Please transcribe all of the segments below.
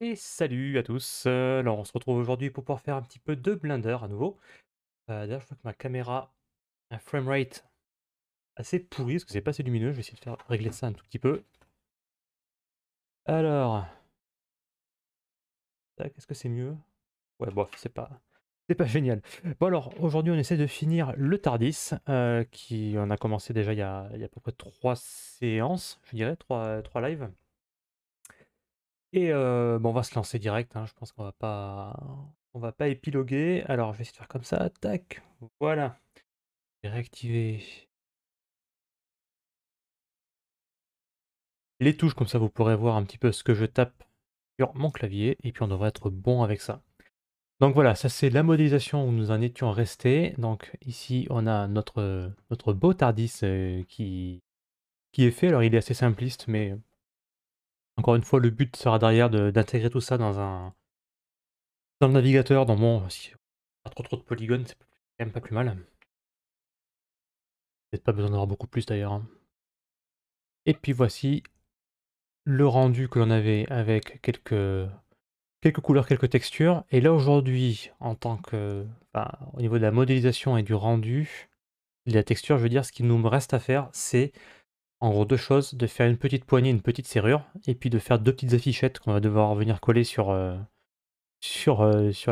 Et salut à tous, heu, alors on se retrouve aujourd'hui pour pouvoir faire un petit peu de Blender à nouveau. Heu, d'ailleurs je vois que ma caméra a un framerate assez pourri parce que c'est pas assez lumineux, je vais essayer de faire régler ça un tout petit peu. Alors, tac, est-ce que c'est mieux? Ouais bof, c'est pas c'est pas génial. Bon alors, aujourd'hui on essaie de finir le Tardis, heu, qui on a commencé déjà il y a il y a à peu près 3 séances, je dirais, 3 3 lives. On va se lancer direct, hein, je pense qu'on va pas on va pas épiloguer. Alors je vais essayer de faire comme ça, tac, voilà. Je vais réactiver les touches, comme ça vous pourrez voir un petit peu ce que je tape sur mon clavier et puis on devrait être bon avec ça. Donc voilà, ça c'est la modélisation où nous en étions restés. Donc ici on a notre, notre beau Tardis, heu, qui qui est fait. Alors il est assez simpliste, mais encore une fois le but sera derrière de d'intégrer tout ça dans un dans le navigateur, dans mon si pas trop trop de polygones, c'est quand même pas plus mal. Peut-être pas besoin d'avoir beaucoup plus d'ailleurs, hein. Et puis voici le rendu que l'on avait avec quelques quelques couleurs, quelques textures. Et là aujourd'hui, en tant que au niveau de la modélisation et du rendu, de la texture, je veux dire, ce qu'il nous reste à faire, c'est en gros deux choses, de faire une petite poignée, une petite serrure, et puis de faire deux petites affichettes qu'on va devoir venir coller sur, heu, sur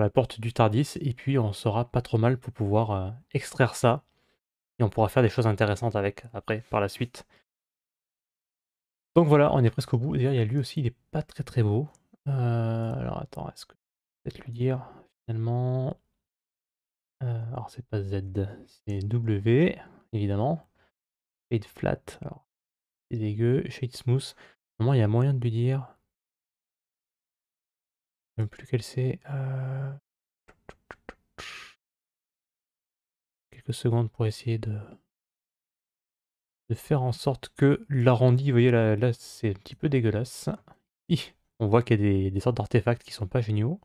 la porte du Tardis. Et puis on sera pas trop mal pour pouvoir, heu, extraire ça. Et on pourra faire des choses intéressantes avec après, par la suite. Donc voilà, on est presque au bout. D'ailleurs, il y a lui aussi, il est pas très très beau. Alors attends, est-ce que peut-être lui dire finalement alors c'est pas Z, c'est W évidemment. Shade flat, c'est dégueu, shade smooth. Normalement, il y a moyen de lui dire je sais même plus quel c'est, heu quelques secondes pour essayer de de faire en sorte que l'arrondi, vous voyez là là c'est un petit peu dégueulasse. On voit qu'il y a des des sortes d'artefacts qui sont pas géniaux.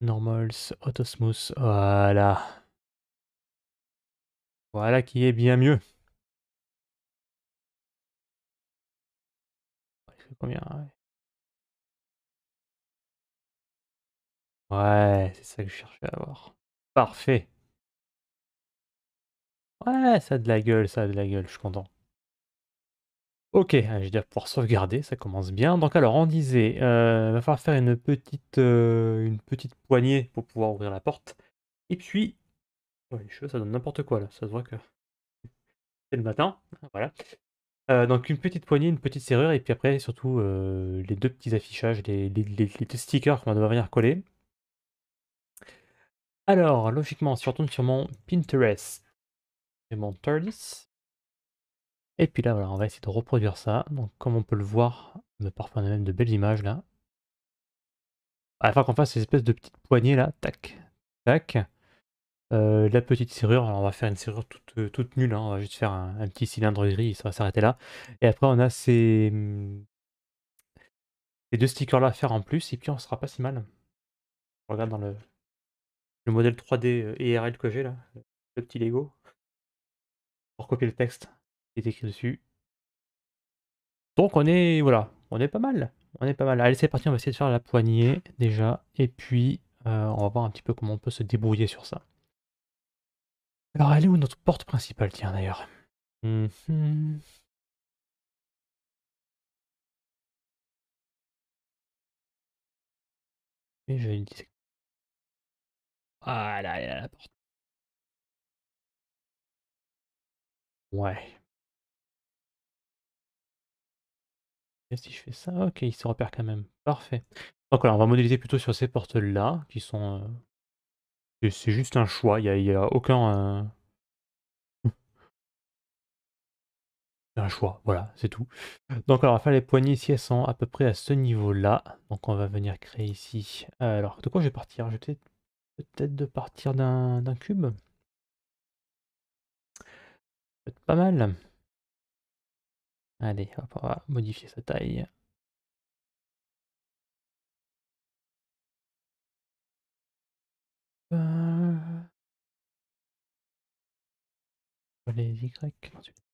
Normals, auto smooth, voilà. Voilà qui est bien mieux. Combien? Ouais. C'est ça que je cherchais à avoir. Parfait. Ouais, ça a de la gueule, ça a de la gueule, je suis content. OK, je vais déjà pouvoir sauvegarder, ça commence bien. Donc alors on disait, heu, va falloir faire une petite, heu, une petite poignée pour pouvoir ouvrir la porte. Et puis ouais, les cheveux ça donne n'importe quoi là, ça se voit que c'est le matin, voilà. Heu, donc une petite poignée, une petite serrure et puis après surtout, heu, les 2 petits affichages, les 2 stickers qu'on va devoir venir coller. Alors logiquement, si je retourne sur mon Pinterest et mon Tardis et puis là, voilà, on va essayer de reproduire ça. Donc comme on peut le voir, parfois on a même de belles images là. Falloir qu'on fasse ces espèces de petites poignées là, tac, tac. Heu, la petite serrure, on va faire une serrure toute, heu, toute nulle, hein, on va juste faire un petit cylindre gris ça va s'arrêter là. Et après on a ces, mmh ces 2 stickers là à faire en plus et puis on sera pas si mal. Regarde dans le le modèle 3D, heu, IRL que j'ai là, le petit Lego. Pour copier le texte qui est écrit dessus. Donc on est voilà, on est pas mal, on est pas mal. Allez c'est parti, on va essayer de faire la poignée déjà et puis, on va voir un petit peu comment on peut se débrouiller sur ça. Alors elle est où notre porte principale tiens d'ailleurs? Mmh mh. Et je vais une Voilà, elle est là la porte. Ouais. Et si je fais ça? OK, il se repère quand même. Parfait. Donc voilà, on va modéliser plutôt sur ces portes-là qui sont, et c'est juste un choix, il y a aucun, heu choix, voilà, c'est tout. Donc alors va faire les poignées ici, elles sont à peu près à ce niveau-là. Donc on va venir créer ici alors de quoi je vais partir? Je vais peut-être peut-être de partir d'un cube? Peut pas mal. Allez, on va modifier sa taille. Heu les Y ensuite.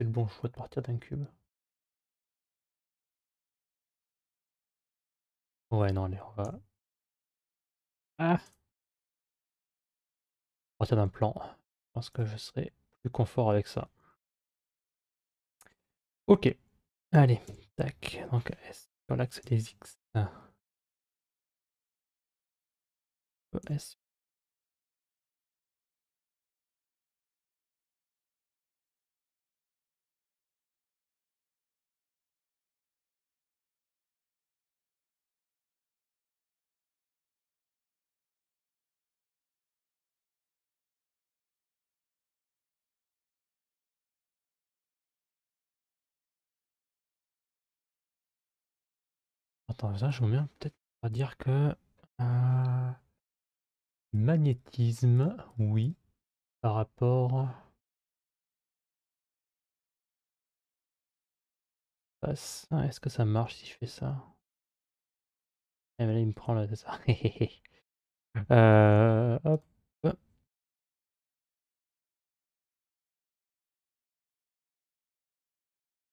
C'est le bon choix de partir d'un cube. Ouais, non, allez, on va... Ah Partir d'un plan. Je pense que je serai plus confort avec ça. Ok. Allez, tac. Donc, S sur l'axe des X. S Attends, ça, je bien peut-être dire que... Euh, magnétisme, oui, par rapport... Est-ce que ça marche si je fais ça? Eh, mais là, il me prend là, c'est ça. euh, hop.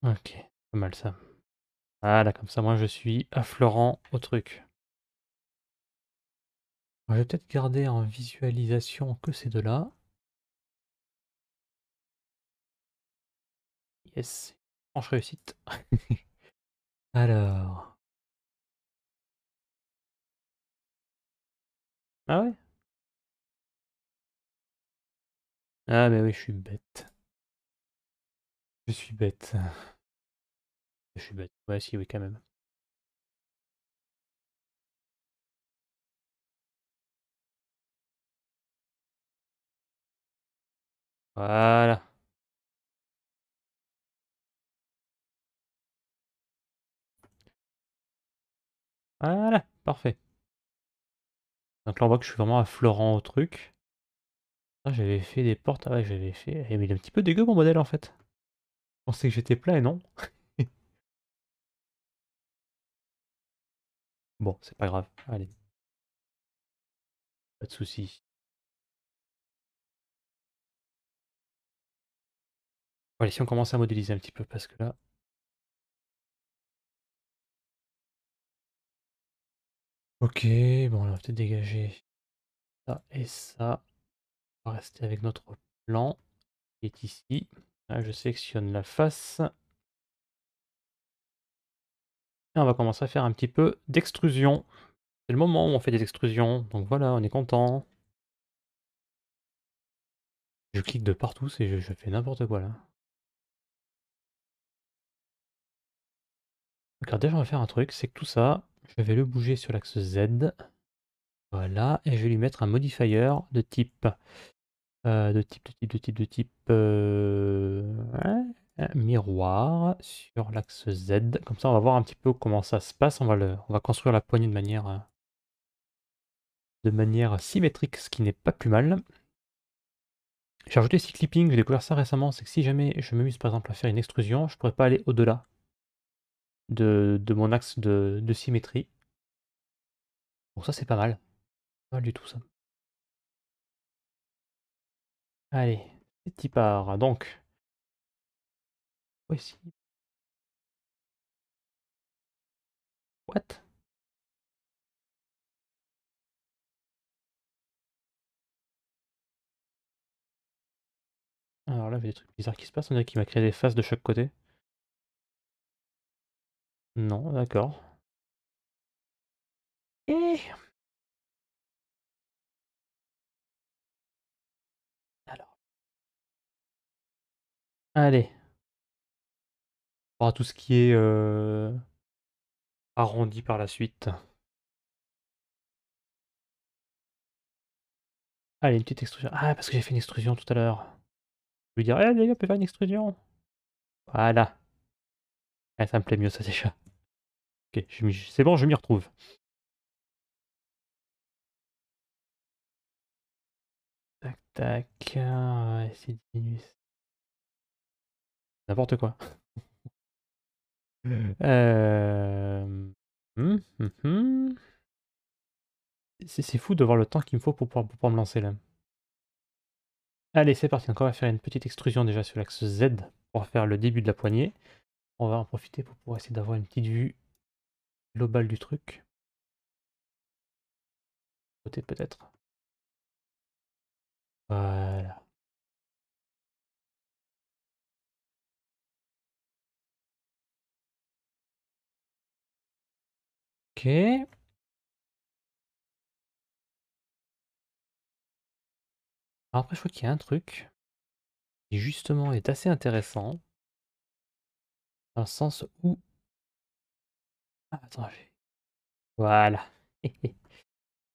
Ok, pas mal ça. Voilà, comme ça, moi, je suis affleurant au truc. Je vais peut-être garder en visualisation que ces deux-là. Yes, franche réussite. Alors. Ah ouais? Ah mais oui, je suis bête. Je suis bête. Je suis bête. Ouais, si, oui, quand même. Voilà. Voilà, parfait. Donc là, on voit que je suis vraiment affleurant au truc. Ah, j'avais fait des portes. Ah ouais, j'avais fait. Mais il est un petit peu dégueu mon modèle en fait. Je pensais que j'étais plein et non. Bon, c'est pas grave. Allez. Pas de soucis. Allez, si on commence à modéliser un petit peu, parce que là... Ok, bon, on va peut-être dégager ça et ça. On va rester avec notre plan qui est ici. Je sélectionne la face. On va commencer à faire un petit peu d'extrusion. C'est le moment où on fait des extrusions, donc voilà, on est content. Je clique de partout, je, je fais n'importe quoi là. Regardez, on va faire un truc, c'est que tout ça, je vais le bouger sur l'axe Z. Voilà, et je vais lui mettre un modifier de type, euh, de type, de type, de type, de type euh, miroir sur l'axe Z. Comme ça, on va voir un petit peu comment ça se passe. On va, construire la poignée de manière, euh, de manière symétrique, ce qui n'est pas plus mal. J'ai rajouté ici clipping, j'ai découvert ça récemment, c'est que si jamais je m'amuse par exemple à faire une extrusion, je pourrais pas aller au-delà de, mon axe de, symétrie. Bon, ça c'est pas mal. Pas mal du tout ça. Allez, c'est petit part. Donc, voici. What? Alors là, il y a des trucs bizarres qui se passent. On dirait qu'il m'a créé des faces de chaque côté. Non, d'accord. Et... Alors. Allez. On tout ce qui est euh, arrondi par la suite. Allez, une petite extrusion. Ah, parce que j'ai fait une extrusion tout à l'heure. Je vais dire, eh, les gars, on peut faire une extrusion. Voilà. Ah, ça me plaît mieux, ça déjà. Ok, c'est bon, je m'y retrouve. Tac, tac. Va essayer de. N'importe quoi. Hum, hum, hum. C'est fou de voir le temps qu'il me faut pour pouvoir, pour pouvoir me lancer là. Allez, c'est parti. Donc on va faire une petite extrusion déjà sur l'axe Z pour faire le début de la poignée. On va en profiter pour pouvoir essayer d'avoir une petite vue globale du truc. Côté peut-être. Voilà. Ok. Alors après, je crois qu'il y a un truc qui justement est assez intéressant. Dans le sens où... Ah, attends. Voilà. Pas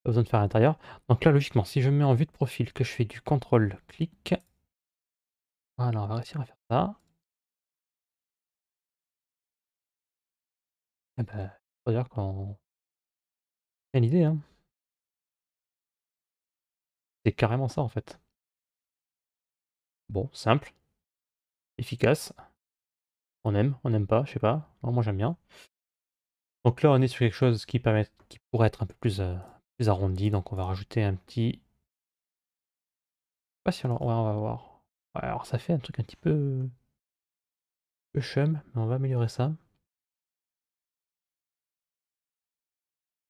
besoin de faire à l'intérieur. Donc là, logiquement, si je mets en vue de profil, que je fais du contrôle-clic, voilà, on va réussir à faire ça. Eh ben, faut dire hein C'est carrément ça, en fait. Bon, simple. Efficace. On aime, on n'aime pas, je sais pas. moi, j'aime bien. Donc là, on est sur quelque chose qui, pourrait être un peu plus, euh, plus arrondi. Donc on va rajouter un petit... Pas si on... Ouais, on va voir. alors ça fait un truc un petit peu... peu chum, mais on va améliorer ça.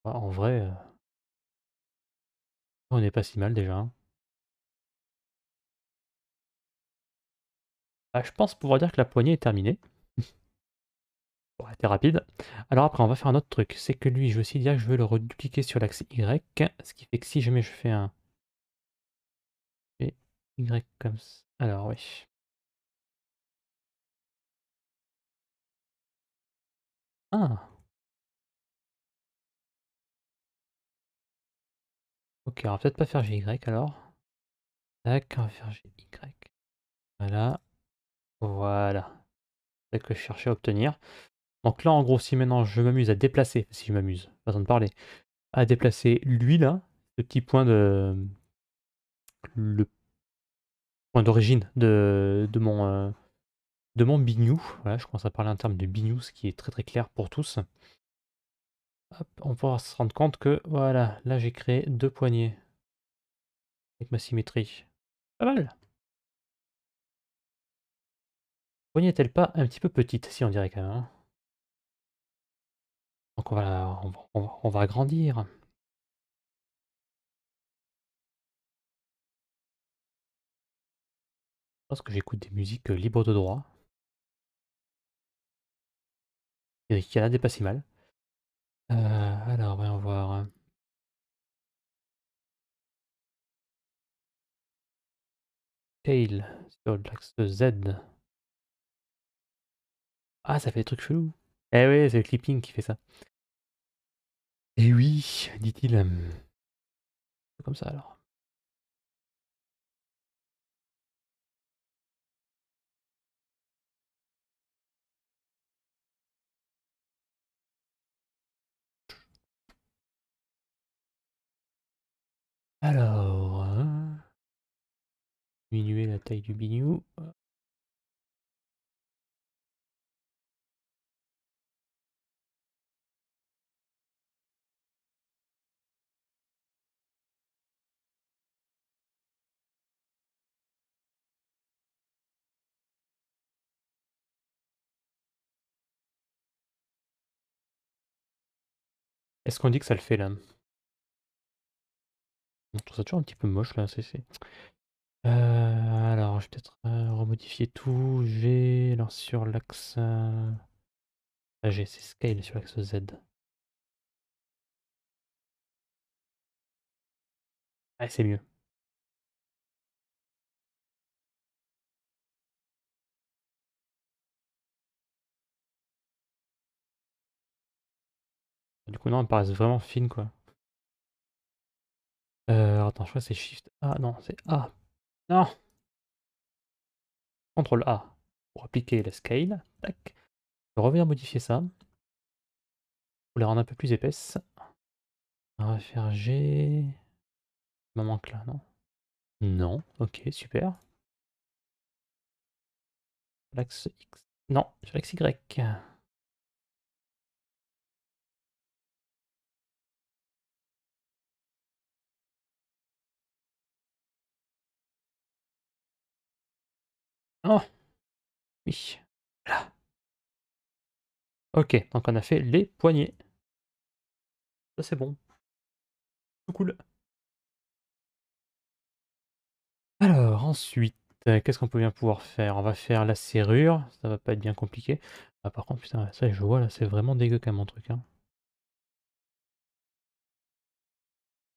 En vrai... Euh, on n'est pas si mal déjà. Hein. Bah, je pense pouvoir dire que la poignée est terminée. Ça aurait été rapide. Alors après, on va faire un autre truc. C'est que lui, je veux aussi dire que je veux le redupliquer sur l'axe Y. Ce qui fait que si jamais je fais un... Y comme ça. Alors oui. Ah Ok, on va peut-être pas faire GY alors. Tac, on va faire GY. Voilà. Voilà. C'est ce que je cherchais à obtenir. Donc là, en gros, si maintenant je m'amuse à déplacer, si je m'amuse, besoin de parler, à déplacer lui là, ce petit point de... le point d'origine de, de, mon, euh, de mon bignou. Voilà, je commence à parler en termes de bignou, ce qui est très très clair pour tous. On pourra se rendre compte que, voilà, là j'ai créé deux poignées avec ma symétrie. Pas mal. Poignée est-elle pas un petit peu petite, si on dirait quand même. Hein? Donc on va, on va, agrandir. Je pense que j'écoute des musiques euh, libres de droit. Et qui a des pas si mal. Euh, alors, voyons voir. Tail sur l'axe Z. Ah, ça fait des trucs chelous. Eh oui, c'est le clipping qui fait ça. Eh oui, dit-il. Comme ça alors. Alors, hein. diminuer la taille du bignou. Est-ce qu'on dit que ça le fait là On trouve ça toujours un petit peu moche là. c'est euh, alors, je vais peut-être euh, remodifier tout. G, alors sur l'axe. Ah, G, c'est scale sur l'axe Z. Ah, c'est mieux. Du coup, non, elle paraît vraiment fine, quoi. Euh, attends, je crois que c'est Shift A. Non, c'est A. Non CTRL A pour appliquer la scale. Tac. Je reviens modifier ça. Pour les rendre un peu plus épaisses. On va faire G. Il me manque là, non? Non. Ok, super. L'axe X. Non, sur l'axe Y. Oh! Oui, là. OK, donc on a fait les poignets. Ça, c'est bon. Tout cool. Alors ensuite, heu, qu'est-ce qu'on peut bien pouvoir faire? On va faire la serrure, ça va pas être bien compliqué. Ah par contre putain, ça je vois là, c'est vraiment dégueu quand même mon truc, hein.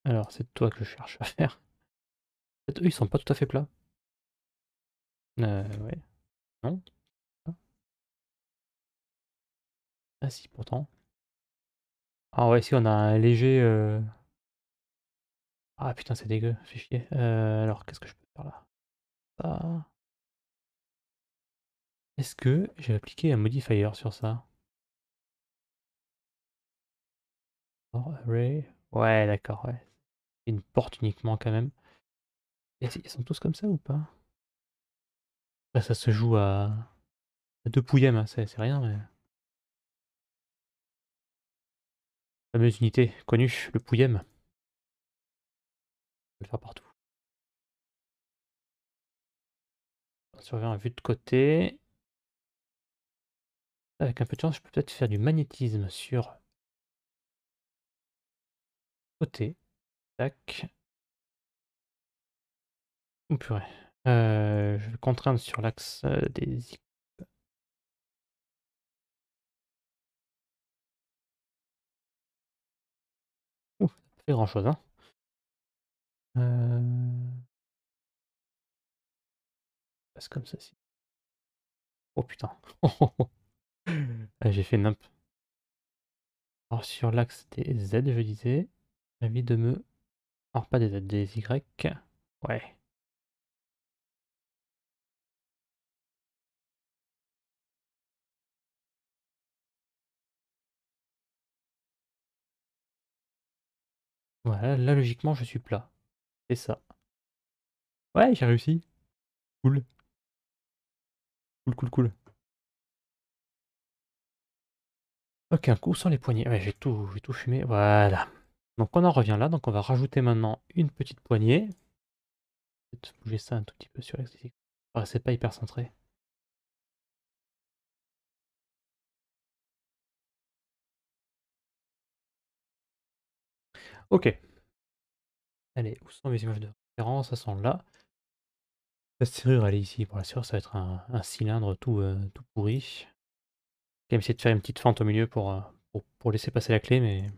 Alors c'est toi que je cherche à faire. Eux ils sont pas tout à fait plats. Heu, ouais. Non? Ah. Ah si pourtant. Ah ouais si on a un léger, heu ah putain c'est dégueu, fait chier. Heu, alors qu'est-ce que je peux faire là? Ça. Est-ce que j'ai appliqué un modifier sur ça? Or array? Ouais d'accord, ouais. Une porte uniquement quand même. Ils sont tous comme ça ou pas? Bah ça se joue à 2 pouillèmes, hein, c'est rien mais Fameuse unité connue, le pouillème. On peut le faire partout. Surveillant à vue de côté. Avec un peu de chance, je peux peut-être faire du magnétisme sur côté. Tac. Oh purée. Heu, je vais contraindre sur l'axe, heu, des ça pas fait grand chose, hein. Heu Passe comme ceci. Oh putain. Ah j'ai fait nimp. Alors sur l'axe des Z je disais, envie de me alors pas des Z, des Y. Ouais. Voilà, là logiquement je suis plat. C'est ça. Ouais, j'ai réussi. Cool. Cool, cool, cool. OK, un coup sur les poignets. Ouais, j'ai tout j'ai tout fumé, voilà. Donc on en revient là, donc on va rajouter maintenant une petite poignée. Peut-être bouger ça un tout petit peu sur l'axe ici. Ah, c'est pas hyper centré. OK. Allez, où sont mes images de référence? Elles sont là. La serrure, elle est ici. Bon, la serrure, ça va être un cylindre tout, heu, tout pourri. Même essayer de faire une petite fente au milieu pour, heu, pour pour laisser passer la clé, mais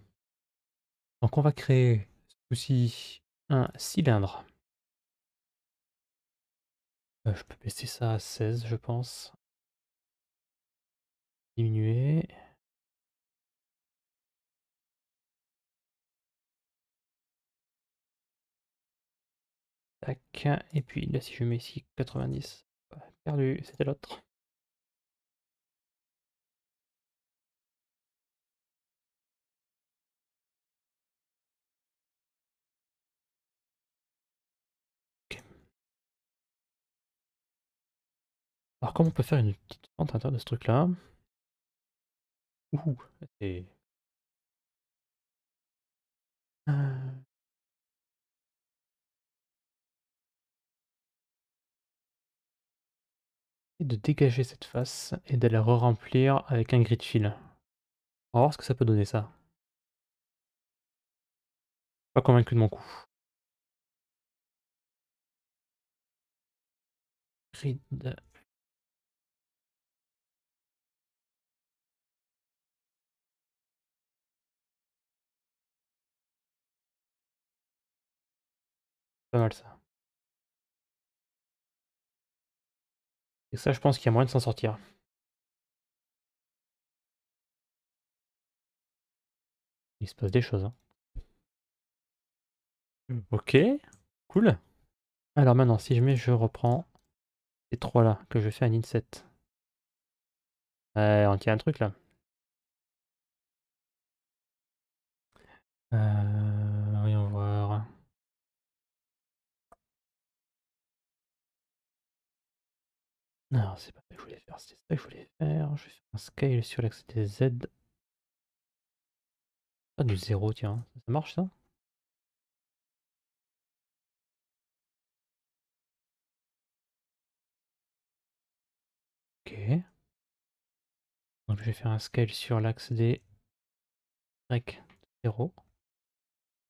donc on va créer, coup-ci, un cylindre. Heu, je peux baisser ça à 16 je pense. Diminuer. Et puis là si je mets ici 90, ouais, perdu, c'était l'autre. Alors comment on peut faire une petite fente à de ce truc là? Ouh, c'est de dégager cette face et de la re-remplir avec un grid fill. On va voir ce que ça peut donner ça. Pas convaincu de mon coup. Grid. Pas mal ça. Ça je pense qu'il y a moyen de s'en sortir. Il se passe des choses, hein. OK, cool. Alors maintenant si je mets je reprends ces 3 là que je fais un inset. Ouais, on tient un truc là. Heu, Non, c'est pas ça que je voulais faire, c'est ça que je voulais faire. Je vais faire un scale sur l'axe des Z. Ah, du zéro, tiens. Ça marche ça? Ok. Donc je vais faire un scale sur l'axe des Y 0.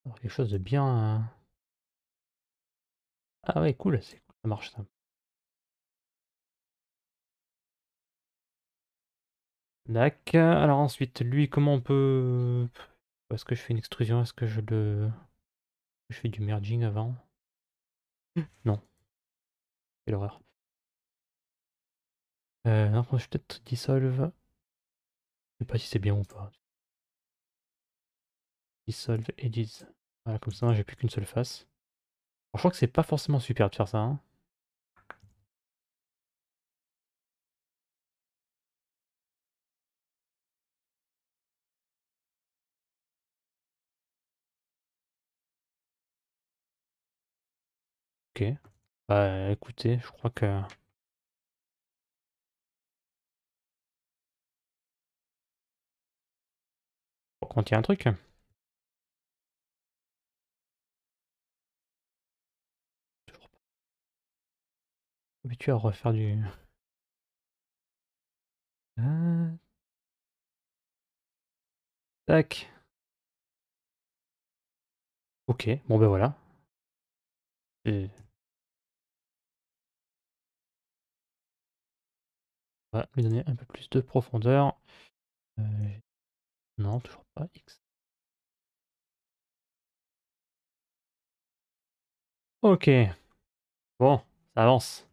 Alors quelque chose de bien... Hein. Ah ouais, cool, ça marche ça. Dac. Alors ensuite, lui, comment on peut... Est-ce que je fais une extrusion? Est-ce que je le... Je fais du merging avant? Non. Quelle horreur. Euh, non, je vais peut-être dissolve. Je sais pas si c'est bien ou pas. Dissolve edits. Voilà, comme ça, j'ai plus qu'une seule face. je crois que c'est pas forcément super de faire ça. Hein. Ok. Bah écoutez, je crois que... On tient un truc. Toujours pas. Habitué à refaire du... Ah. Tac. Ok, bon ben voilà. Et... lui donner un peu plus de profondeur. Euh... Non, toujours pas X. Ok. Bon, ça avance.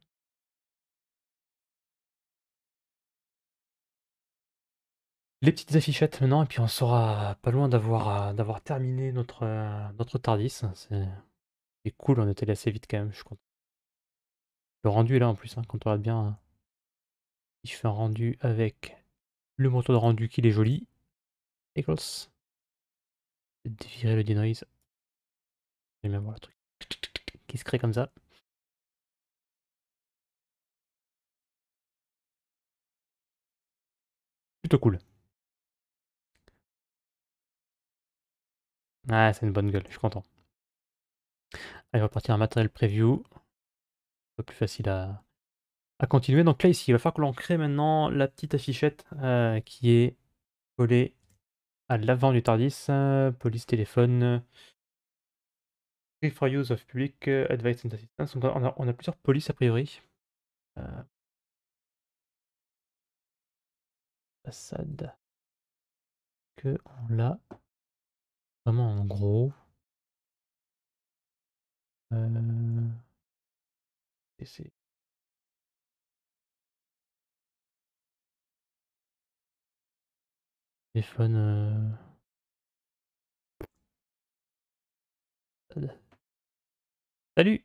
Les petites affichettes maintenant, et puis on sera pas loin d'avoir euh, d'avoir terminé notre, euh, notre Tardis. C'est cool, on était assez vite quand même, je suis content. Le rendu est là en plus, hein, quand on regarde bien. Si je fais un rendu avec le moteur de rendu qui est joli. Eagles. Virer le denoise. J'aime bien voir le truc qui se crée comme ça. Plutôt cool. Ah, c'est une bonne gueule, je suis content. Allez, on va partir un matériel preview. Un peu plus facile à, à continuer. Donc là, ici, il va falloir que l'on crée maintenant la petite affichette euh, qui est collée à l'avant du TARDIS. Euh, police téléphone. Free for use of public uh, advice and assistance. On a, plusieurs polices a priori. Euh... Façade. Que on l'a vraiment en gros. Euh... C'est téléphone. Euh... Salut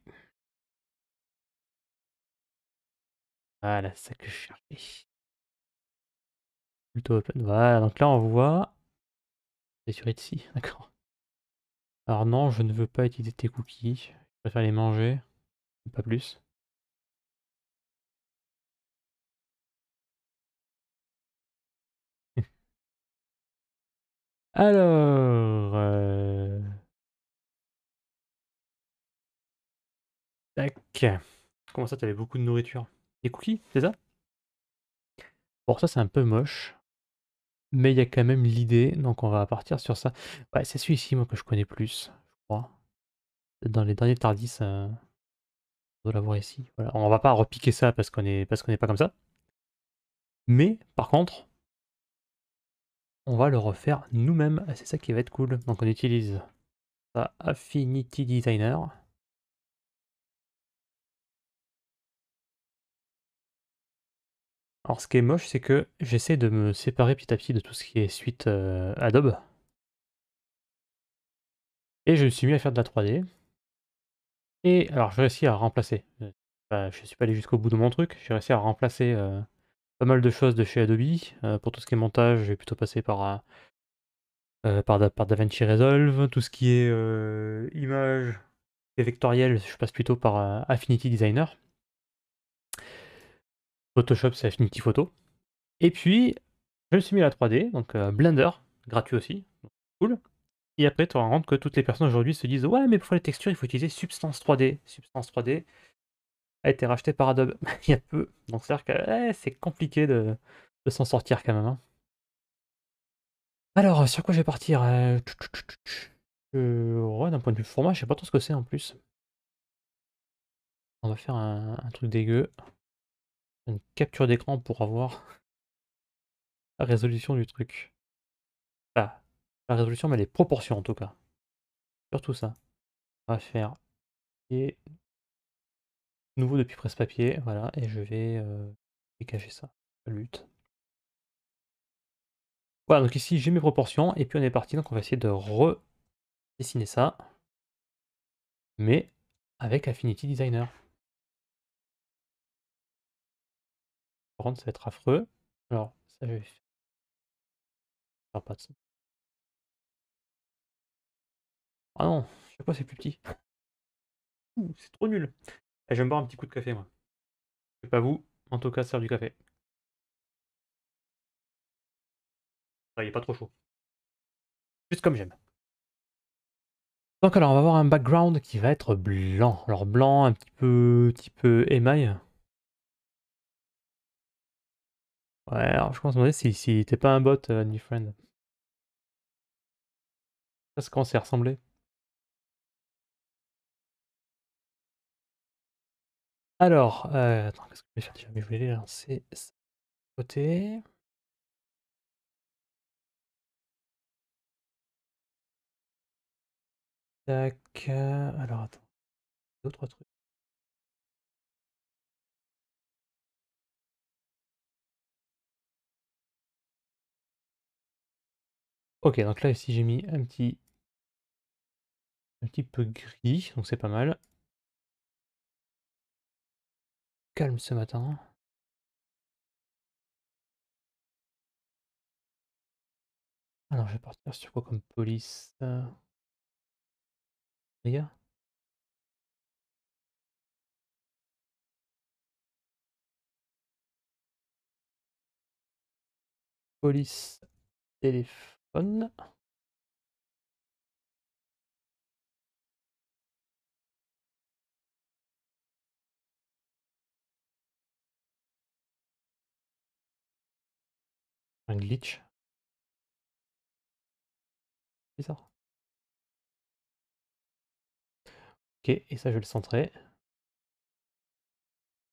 Voilà, c'est ça que je cherchais. Plutôt open. Voilà, donc là on voit. C'est sur ici, d'accord. Alors non, je ne veux pas utiliser tes cookies. Je préfère les manger, pas plus. Alors... Euh... Comment ça, t'avais beaucoup de nourriture? Des cookies, c'est ça? Bon, ça c'est un peu moche. Mais il y a quand même l'idée, donc on va partir sur ça. Ouais, c'est celui-ci, moi, que je connais plus, je crois. Dans les derniers Tardis, euh, on doit l'avoir ici. Voilà. On va pas repiquer ça parce qu'on est, parce qu'on n'est pas comme ça. Mais, par contre, on va le refaire nous-mêmes. C'est ça qui va être cool. Donc on utilise Affinity Designer. Alors ce qui est moche, c'est que j'essaie de me séparer petit à petit de tout ce qui est suite euh, Adobe. Et je me suis mis à faire de la 3D. Et alors j'ai réussi à remplacer. Euh, je ne suis pas allé jusqu'au bout de mon truc. J'ai réussi à remplacer euh, pas mal de choses de chez Adobe. pour tout ce qui est montage, j'ai plutôt passé par, par, par, DaVinci Resolve. Tout ce qui est image et vectoriel, je passe plutôt par Affinity Designer. Photoshop, c'est Affinity Photo. Et puis, je me suis mis à la 3D, donc euh, Blender, gratuit aussi, cool. Et après, tu te rends compte que toutes les personnes aujourd'hui se disent Ouais, mais pour faire les textures, il faut utiliser Substance 3D. Substance 3D a été racheté par Adobe il y a peu. Donc, c'est-à-dire que c'est compliqué de, s'en sortir quand même. Hein. Alors, sur quoi je vais partir? Heu, ouais, d'un point de vue format, je sais pas trop ce que c'est en plus. On va faire un truc dégueu. Une capture d'écran pour avoir la résolution du truc. Ah, la résolution, mais les proportions en tout cas. Surtout ça. On va faire nouveau depuis presse-papier, voilà, et je vais euh, dégager ça. Lutte. Voilà, donc ici j'ai mes proportions, et puis on est parti, donc on va essayer de redessiner ça, mais avec Affinity Designer. Par contre, ça va être affreux. Alors, ça je vais faire pas de ça. Ah non, je sais pas, c'est plus petit. C'est trop nul. Eh, je vais me boire un petit coup de café, moi. Je sais pas vous, en tout cas, sert du café. il est pas trop chaud. Juste comme j'aime. Donc alors, on va avoir un background qui va être blanc. Alors blanc, un petit peu, petit peu émail. Ouais, alors je commence à me demander si, si t'es pas un bot, euh, New Friend. C'est comment c'est ressemblé. Alors, euh, attends, qu'est-ce que je vais faire déjà? Je voulais les lancer côté. Tac. Euh, alors, attends. D'autres trucs. Ok, donc là ici j'ai mis un petit un petit peu gris, donc c'est pas mal. Calme ce matin. Alors je vais partir sur quoi comme police Les gars? Police téléphone. Un glitch. Bizarre. Ok, et ça je vais le centrer.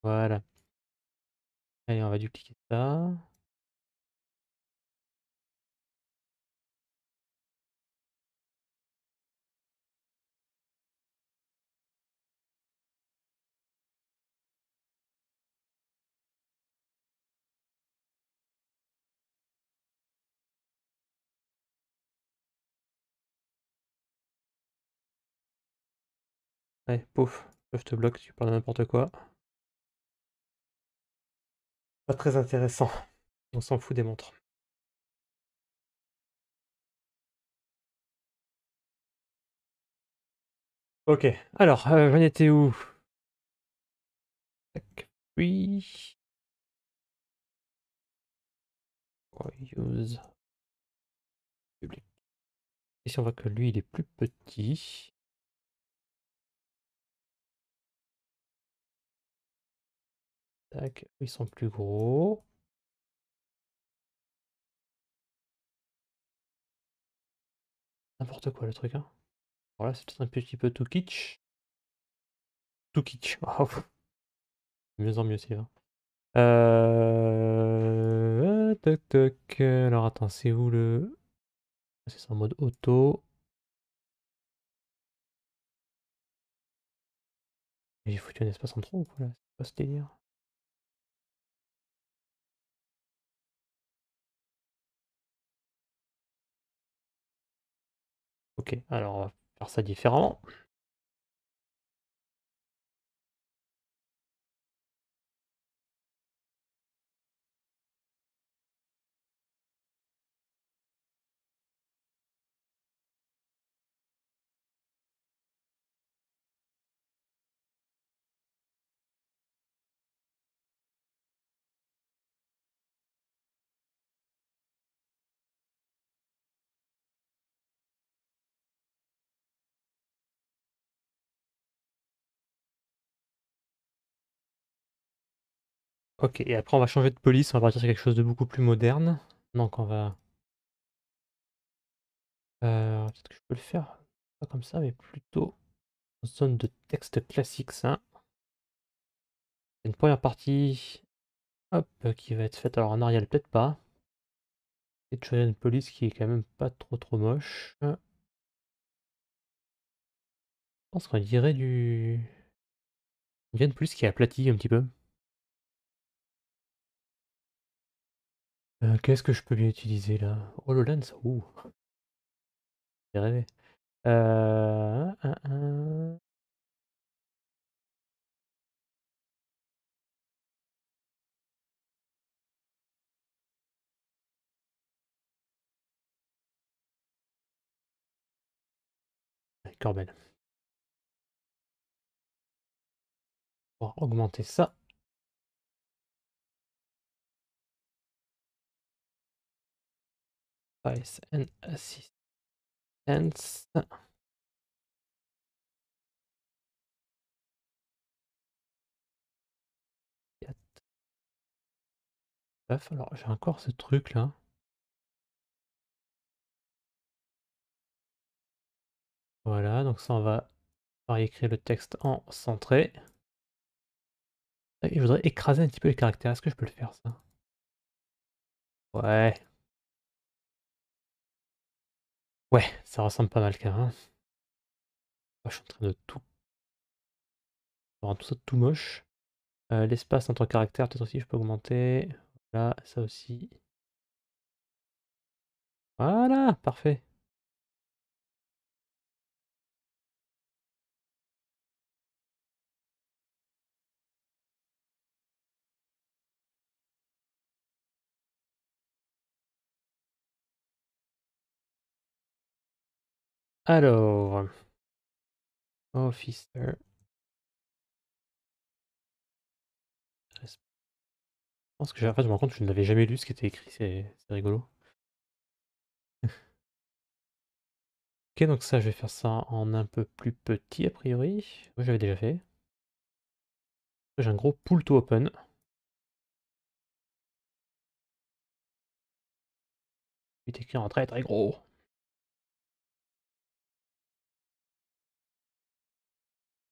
Voilà. Allez, on va dupliquer ça. Ouais, pouf, je te bloque, tu parles n'importe quoi. Pas très intéressant. On s'en fout des montres. Ok, alors, euh, j'en étais où? Oui. Use public. Ici, on voit que lui, il est plus petit. Ils sont plus gros. N'importe quoi le truc, hein. Voilà, c'est peut-être un petit peu too kitsch. Too kitsch. mieux en mieux, c'est va. Euh... Toc toc. Alors attends, c'est où le... C'est en mode auto. J'ai foutu un espace en trop ou quoi là? C'est pas ce délire Ok, alors on va faire ça différemment. Ok, et après on va changer de police, on va partir sur quelque chose de beaucoup plus moderne. Donc on va Heu, peut-être que je peux le faire, pas comme ça, mais plutôt en zone de texte classique ça. Une première partie, hop, qui va être faite alors en Arial peut-être pas. Et choisir une police qui est quand même pas trop, trop moche. Je pense qu'on dirait du on dirait une police qui est aplatie un petit peu. Heu, qu'est-ce que je peux bien utiliser là? HoloLens? Ouh! rêver. Heu, hein, hein, hein. Corbel. On va augmenter ça. Price and assistance. alors j'ai encore ce truc là. Voilà, donc ça on va écrire le texte en centré. Et je voudrais écraser un petit peu les caractères. Est-ce que je peux le faire ça? Ouais. Ouais, ça ressemble pas mal quand même. Je suis en train de tout rendre tout ça tout moche. Euh, l'espace entre caractères, peut-être aussi je peux augmenter. Voilà, ça aussi. Voilà, parfait. Alors, officer. Je pense que j'ai en fait je me rends compte que je ne l'avais jamais lu ce qui était écrit, c'est rigolo. OK, donc ça je vais faire ça en un peu plus petit a priori. Moi j'avais déjà fait. J'ai un gros pull to open. Il est écrit en très très gros.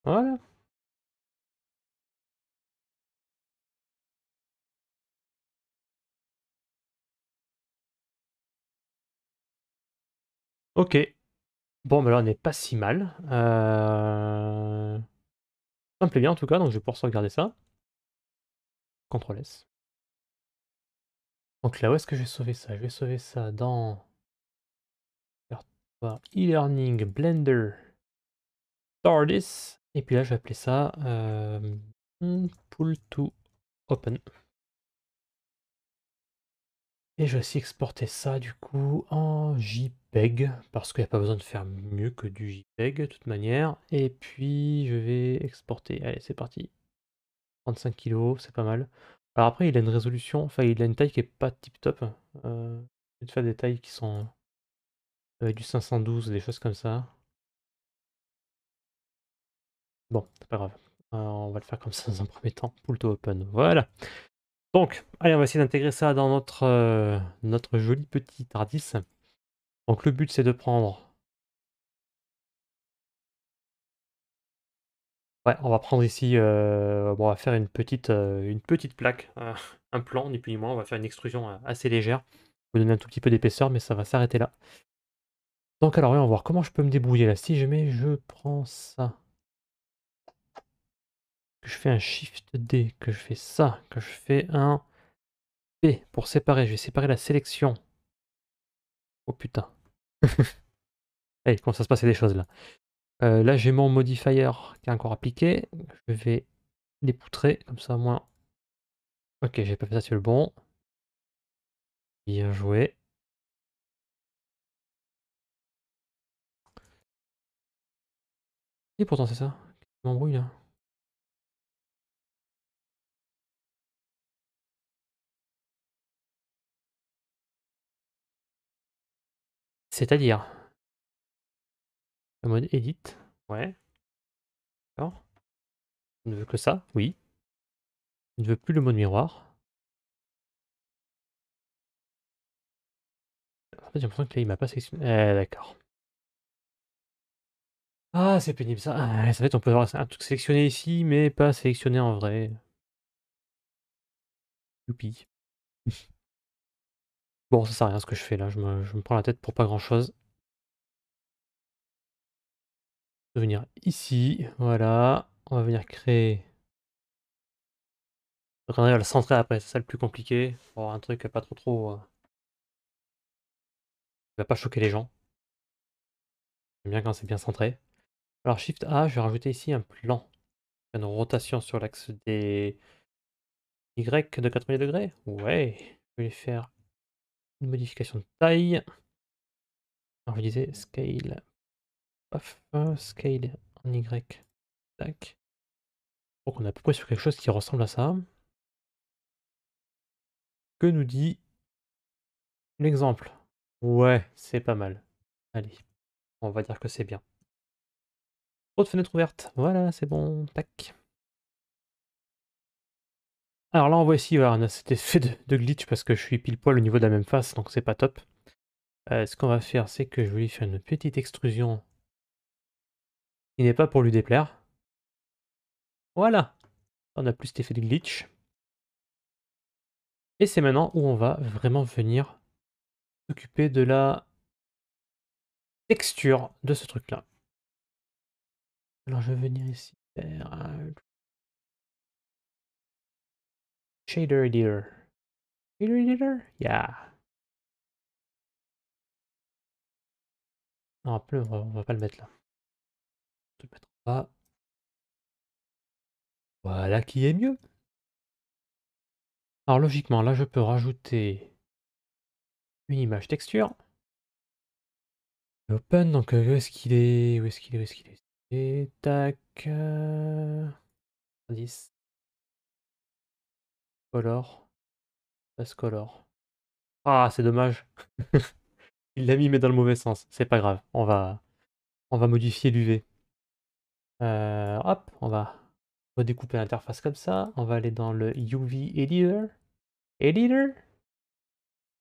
Voilà. OK. Bon, bah là, on n'est pas si mal. Euh... Ça me plaît bien en tout cas, donc je vais pouvoir sauvegarder ça. CTRL S. Donc là, où est-ce que je vais sauver ça? Je vais sauver ça dans e-learning, Blender, TARDIS. Et puis là, je vais appeler ça euh, pull to open. Et je vais aussi exporter ça du coup en JPEG, parce qu'il n'y a pas besoin de faire mieux que du JPEG de toute manière. Et puis je vais exporter, allez c'est parti. 35 kg, c'est pas mal. Alors après il a une résolution, enfin il a une taille qui est pas tip top. Euh, je vais faire des tailles qui sont avec du 512, des choses comme ça. Bon, c'est pas grave. Euh, on va le faire comme ça dans un premier temps. Pull to open. Voilà. Donc, allez, on va essayer d'intégrer ça dans notre, euh, notre joli petit TARDIS. Donc le but c'est de prendre... Ouais, on va prendre ici, euh, on va faire une petite, une petite plaque, un plan, ni plus ni moins, on va faire une extrusion assez légère. Va donner un tout petit peu d'épaisseur, mais ça va s'arrêter là. Donc alors, on va voir comment je peux me débrouiller là? Si jamais je prends ça, que je fais un Shift D, que je fais ça, que je fais un P pour séparer, je vais séparer la sélection. Oh putain. Allez, comment ça se passer des choses là. Euh, là, j'ai mon modifier qui est encore appliqué. Je vais l'époutrer, comme ça, moi. Ok, j'ai pas fait ça sur le bon. Bien joué. Et pourtant, c'est ça? M'embrouille là? C'est-à-dire? Le mode edit Ouais. D'accord. Je ne veux que ça? Oui. Je ne veux plus le mode miroir? En fait, j'ai l'impression que là, il m'a pas sélectionné. Eh, d'accord. Ah, c'est pénible ça. Ah, ça fait on peut avoir un truc sélectionné ici, mais pas sélectionné en vrai. Youpi. Bon, ça sert à rien ce que je fais là, je me, je prends la tête pour pas grand chose. Va venir ici, voilà. On va venir créer. On va le centrer après, c'est ça le plus compliqué. Pour un truc pas trop trop. Euh... va pas choquer les gens. J'aime bien quand c'est bien centré. Alors Shift A, je vais rajouter ici un plan. Une rotation sur l'axe des Y de 90 degrés. Ouais, je vais faire une modification de taille. Alors je disais scale. Scale en Y. Tac. Donc on est à peu près sur quelque chose qui ressemble à ça. Que nous dit l'exemple? Ouais, c'est pas mal. Allez, on va dire que c'est bien. Autre fenêtre ouverte. Voilà, c'est bon. Tac. Alors là, on voit ici, on a cet effet de, glitch parce que je suis pile poil au niveau de la même face, donc c'est pas top. Euh, ce qu'on va faire, c'est que je vais lui faire une petite extrusion qui n'est pas pour lui déplaire. Voilà. On a plus cet effet de glitch. Et c'est maintenant où on va vraiment venir s'occuper de la texture de ce truc-là. Alors je vais venir ici faire shader editor. Shader editor? Yeah. Non, plus, on va pas le mettre là. On va le mettre en. Voilà qui est mieux. Alors logiquement, là je peux rajouter une image texture. Open, donc euh, où est-ce qu'il est? Où est-ce qu'il est? Où est-ce qu'il est? Et tac. 10. Color. Passe color. Ah, c'est dommage. Il l'a mis, mais dans le mauvais sens. C'est pas grave. On va, on va modifier l'UV. Euh, hop, on va redécouper l'interface comme ça. On va aller dans le UV Editor. Editor.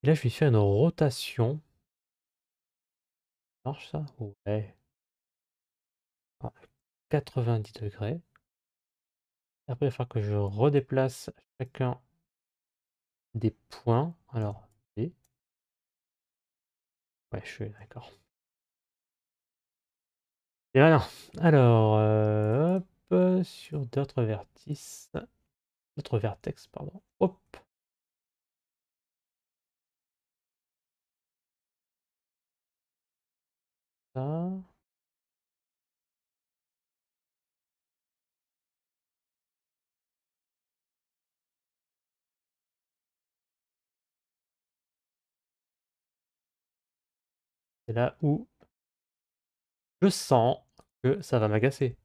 Et là, je vais faire une rotation. Ça marche ça? Ouais. 90 degrés. Après, il va falloir que je redéplace chacun des points. Alors, B. Ouais, je suis d'accord. Et voilà. Alors, euh, hop, sur d'autres vertices, d'autres vertex, pardon. Hop. Ça. C'est là où je sens que ça va m'agacer.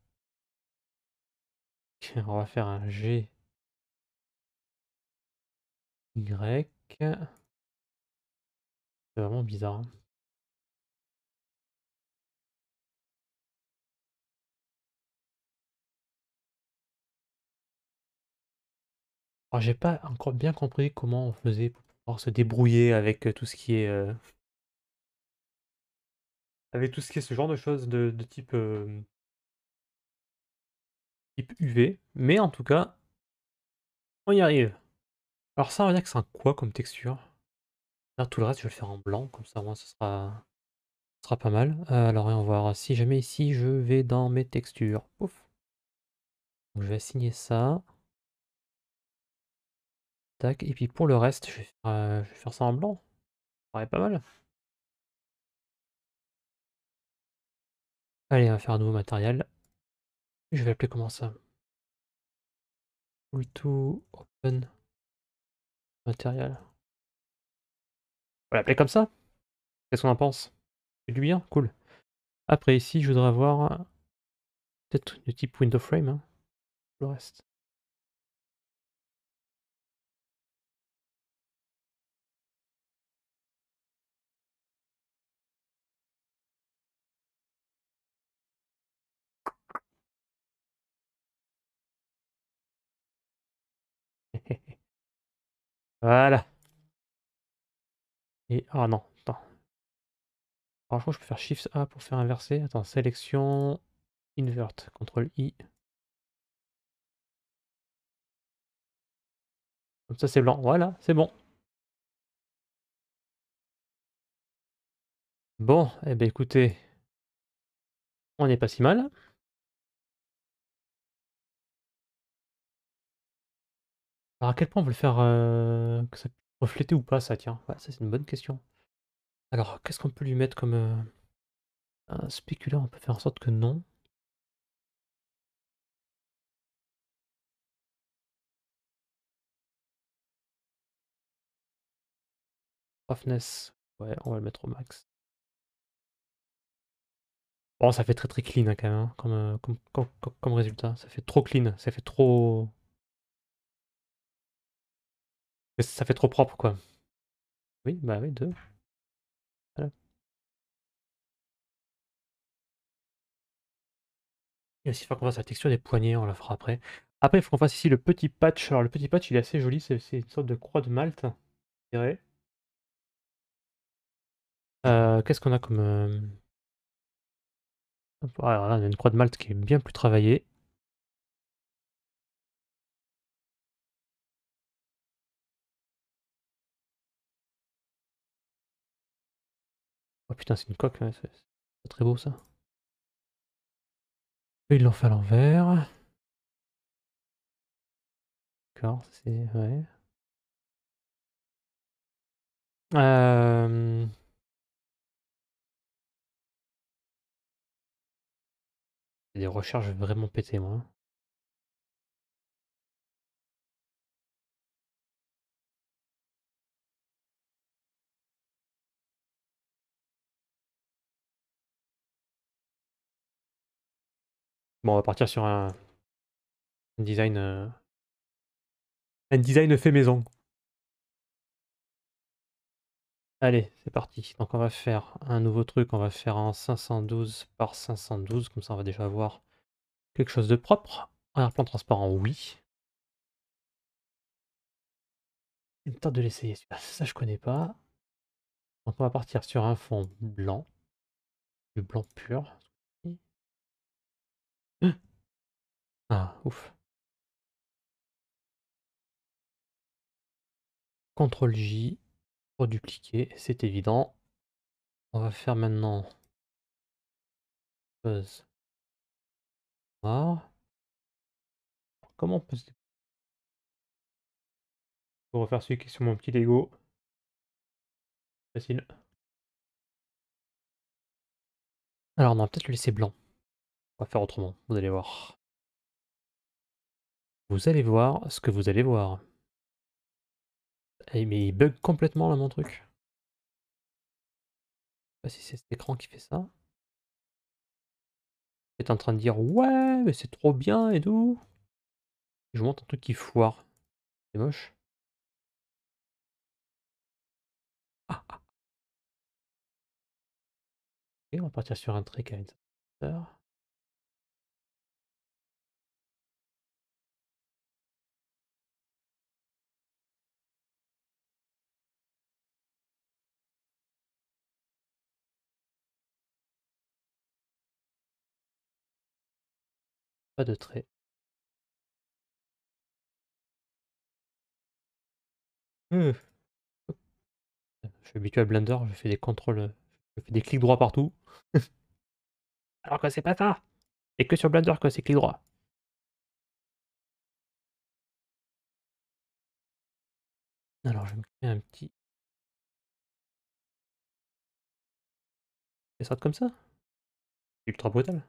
On va faire un G. Y. C'est vraiment bizarre. Hein. Alors j'ai pas encore bien compris comment on faisait pour pouvoir se débrouiller avec euh, tout ce qui est euh, avec tout ce qui est ce genre de choses de, type, UV. Mais en tout cas, on y arrive. Alors ça, on va dire que c'est un quoi comme texture? Tout le reste, je vais le faire en blanc, comme ça, moi, ce sera, sera pas mal. Alors, on va voir. Si jamais ici, je vais dans mes textures. Je vais assigner ça. Tac. Et puis pour le reste, je vais faire, euh, ça en blanc. Ça paraît pas mal. Allez, on va faire un nouveau matériel. Je vais l'appeler comment ça? To open matériel. On va l'appeler comme ça? Qu'est-ce qu'on en pense? C'est du bien Cool. Après ici, je voudrais avoir peut-être le type window frame. Hein, le reste. Voilà. Et ah non, attends. Franchement, je peux faire Shift A pour faire inverser. Attends, sélection. invert, CTRL I. Comme ça c'est blanc, voilà, c'est bon. Bon, eh ben écoutez, on n'est pas si mal. Alors à quel point on veut le faire euh, que ça refléter ou pas ça tiens ouais, ça c'est une bonne question. Alors qu'est-ce qu'on peut lui mettre comme euh, un spéculateur? On peut faire en sorte que non. Roughness, ouais on va le mettre au max. Bon ça fait très très clean hein, quand même hein, euh, comme, comme, comme résultat. Ça fait trop clean, ça fait trop... Ça fait trop propre, quoi. Oui, bah oui, deux. Voilà. Aussi, il faut qu'on fasse la texture des poignets, on la fera après. Après, il faut qu'on fasse ici le petit patch. Alors, le petit patch, il est assez joli, c'est une sorte de croix de Malte, dirais. Euh, Qu'est-ce qu'on a comme... Euh... Alors là, on a une croix de Malte qui est bien plus travaillée. Putain, c'est une coque, c'est très beau ça. Ils l'ont à l'envers. D'accord, c'est... Ouais. Euh... Des recherches vraiment pété moi. On va partir sur un, design... Euh, un design fait maison. Allez, c'est parti. Donc on va faire un nouveau truc, on va faire un 512 par 512, comme ça on va déjà avoir quelque chose de propre. Arrière-plan transparent, oui. Une tente de l'essayer, ça je connais pas. Donc on va partir sur un fond blanc, du blanc pur. Ah, ouf. CTRL J pour dupliquer, c'est évident. On va faire maintenant buzz noir. Comment on peut se pour refaire celui qui est sur mon petit Lego. Facile. Alors on va peut-être le laisser blanc. On va faire autrement, vous allez voir. Vous allez voir ce que vous allez voir. Eh, mais il bug complètement là mon truc. Je sais pas si c'est cet écran qui fait ça. Vous en train de dire ouais mais c'est trop bien et tout. Je vous montre un truc qui foire. C'est moche. Ah, ah. On va partir sur un trick à une Pas de trait. Mmh. Je suis habitué à Blender, je fais des contrôles, je fais des clics droits partout. Alors que c'est pas ça. Et que sur Blender que c'est clic droit. Alors je vais me créer un petit. Et ça comme ça? Ultra brutal.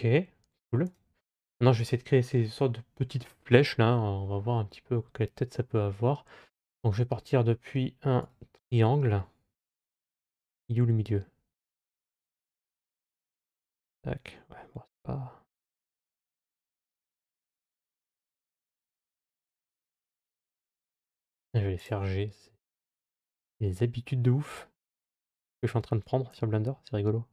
Ok, cool. Maintenant, je vais essayer de créer ces sortes de petites flèches là. On va voir un petit peu quelle tête ça peut avoir. Donc, je vais partir depuis un triangle. Il est où le milieu? Tac, ouais, bon, c'est pas. Je vais les faire G. Les habitudes de ouf. que je suis en train de prendre sur Blender, c'est rigolo.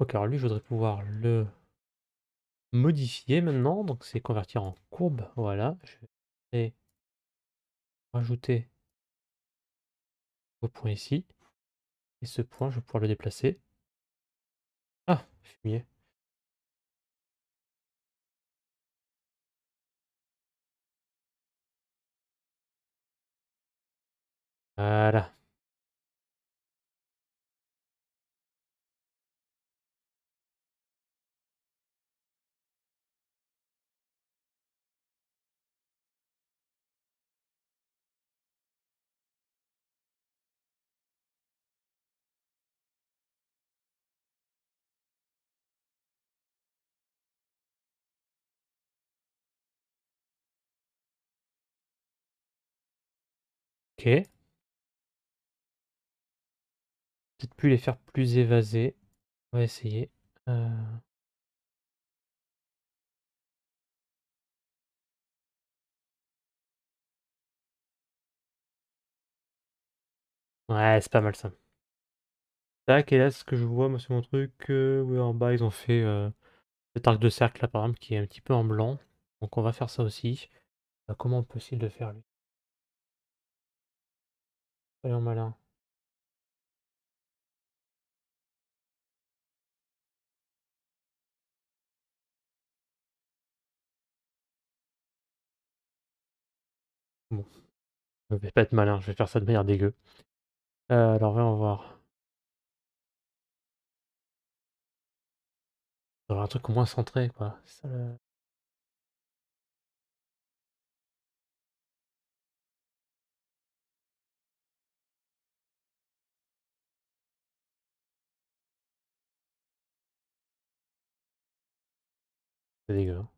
Ok, alors lui, je voudrais pouvoir le modifier maintenant. Donc, c'est convertir en courbe. Voilà. Je vais rajouter au point ici. Et ce point, je vais pouvoir le déplacer. Ah, fumier. Voilà. Peut-être plus les faire plus évasés. On va essayer. Euh. Ouais, c'est pas mal ça. Tac, et là, ce que je vois, moi, c'est mon truc. Euh, oui, en bas, ils ont fait euh, cet arc de cercle là, par exemple, qui est un petit peu en blanc. Donc, on va faire ça aussi. Euh, comment on peut essayer de le faire, lui? Soyons malin. Bon. Je vais pas être malin, je vais faire ça de manière dégueu. Euh, alors, on va voir. un truc moins centré, quoi. C'est dégueu. Hein.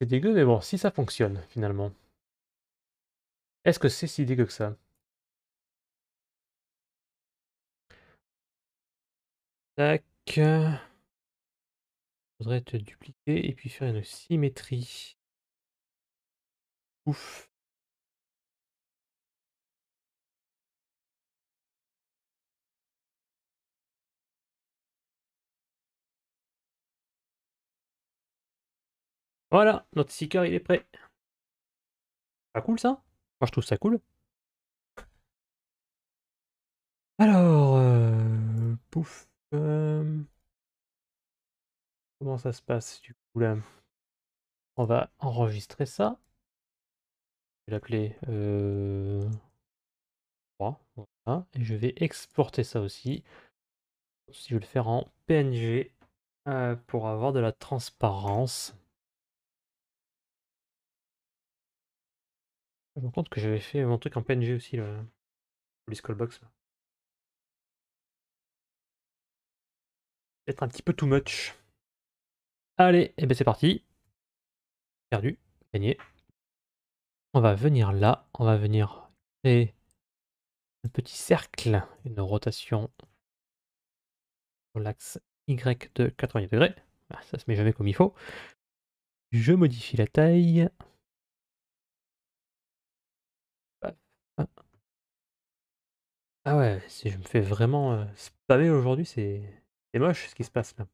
C'est dégueu, mais bon, si ça fonctionne, finalement. Est-ce que c'est si dégueu que ça? Tac. Je voudrais te dupliquer et puis faire une symétrie. Ouf. Voilà, notre seeker il est prêt. Pas cool ça? Moi je trouve ça cool. Alors, euh, pouf. Euh, comment ça se passe du coup là? On va enregistrer ça. Je vais l'appeler euh... 3. Voilà. Et je vais exporter ça aussi. Si je vais le faire en PNG euh, pour avoir de la transparence. Je me rends compte que j'avais fait mon truc en PNG aussi, le Police Callbox. Peut-être un petit peu too much. Allez, et eh ben c'est parti. Perdu, gagné. On va venir là, on va venir créer un petit cercle, une rotation sur l'axe Y de 90 degrés. Ah, ça se met jamais comme il faut. Je modifie la taille. Ah ouais, si je me fais vraiment spammer aujourd'hui, c'est moche ce qui se passe là.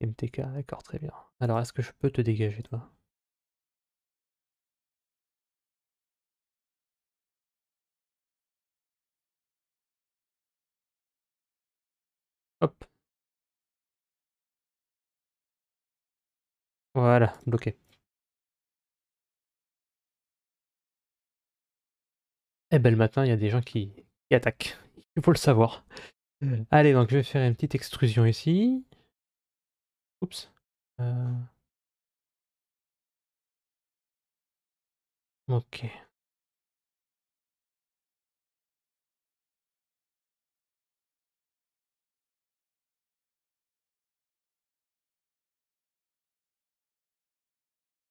MTK, d'accord, très bien. Alors, est-ce que je peux te dégager, toi? Hop. Voilà, bloqué. Eh ben le matin, il y a des gens qui, qui attaquent. Il faut le savoir. Allez, donc je vais faire une petite extrusion ici. Oups. Euh. Ok.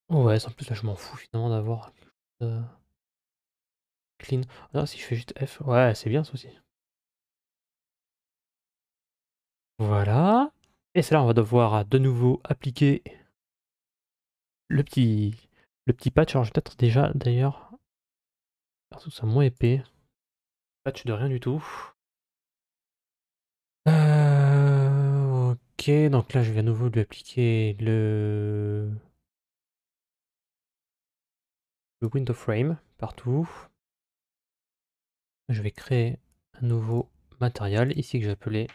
Ouais, en plus là je m'en fous finalement d'avoir clean. Ah, si je fais juste F, ouais c'est bien ça aussi. Voilà. Et c'est là on va devoir de nouveau appliquer le petit, le petit patch. Alors je vais peut-être déjà d'ailleurs faire tout ça moins épais. Patch de rien du tout. Euh, ok, donc là je vais à nouveau lui appliquer le, le window frame partout. Je vais créer un nouveau matériel ici que j'ai appelé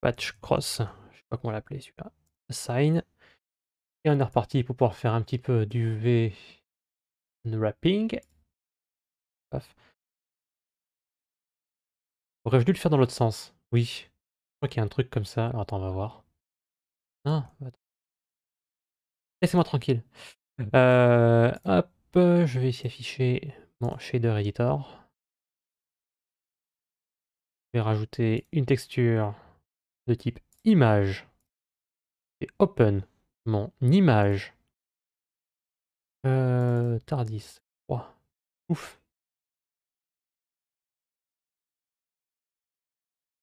patch cross. Je sais pas comment l'appeler celui-là. Assign. Et on est reparti pour pouvoir faire un petit peu du V wrapping. Aurais-je dû le faire dans l'autre sens? Oui. Je crois qu'il y a un truc comme ça. Alors attends, on va voir. Laissez-moi tranquille. Euh, hop, je vais ici afficher mon shader editor. Vais rajouter une texture de type image. Et open mon image. Euh, Tardis. Ouf.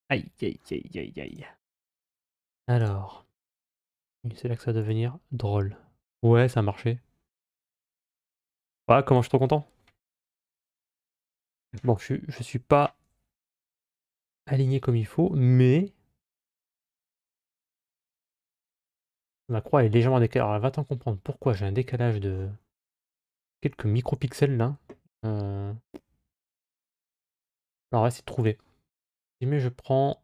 Aïe, aïe, aïe, aïe, aïe. Alors. C'est là que ça va devenir drôle. Ouais, ça a marché. Ah, comment je suis trop content? Bon, je, je suis pas aligné comme il faut, mais Ma croix est légèrement décalée. Alors, va t'en comprendre pourquoi j'ai un décalage de quelques micropixels là. Euh. Alors, on va essayer de trouver. Si mais je prends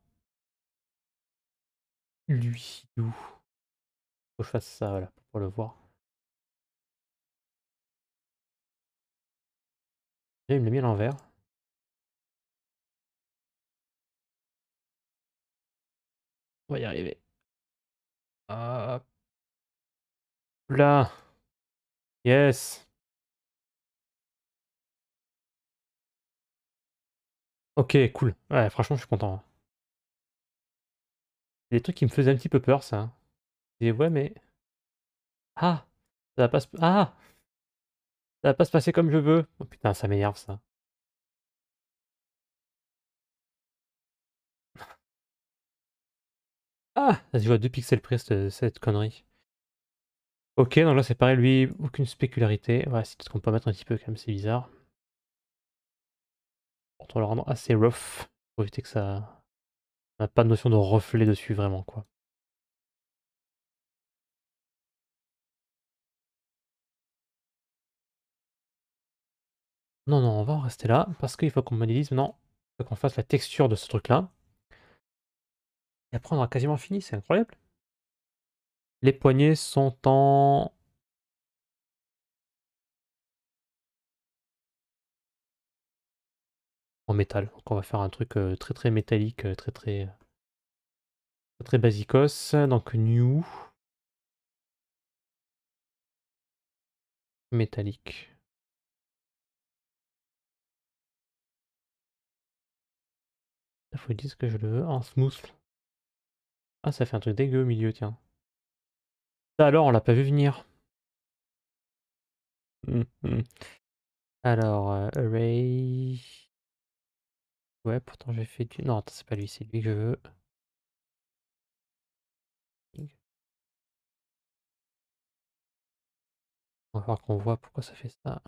lui, d'où Faut que je fasse ça, voilà, pour le voir. Il me l'a mis à l'envers. On va y arriver. Hop. Là. Yes. Ok, cool. Ouais, franchement, je suis content. Hein. Des trucs qui me faisaient un petit peu peur, ça. Et ouais, mais... Ah Ça va pas se... Ah Ça va pas se passer comme je veux. Oh putain, ça m'énerve, ça. Ah Ça se joue à 2 pixels près, cette, cette connerie. Ok, donc là c'est pareil, lui, aucune spécularité. Ouais, c'est ce qu'on peut mettre un petit peu quand même, c'est bizarre. Pour le rendre assez rough, pour éviter que ça... n'a pas de notion de reflet dessus vraiment, quoi. Non, non, on va en rester là, parce qu'il faut qu'on modélise maintenant, qu'on fasse la texture de ce truc-là. Et après on aura quasiment fini, c'est incroyable. Les poignées sont en... En métal. Donc on va faire un truc euh, très très métallique, euh, très très... Très, très basicos. Donc new. Métallique. Il faut dire que je veux en smooth. Ah, ça fait un truc dégueu au milieu, tiens. Alors, on l'a pas vu venir. Alors, euh, array. Ouais, pourtant j'ai fait du. Non, c'est pas lui, c'est lui que je veux. On va voir qu'on voit pourquoi ça fait ça.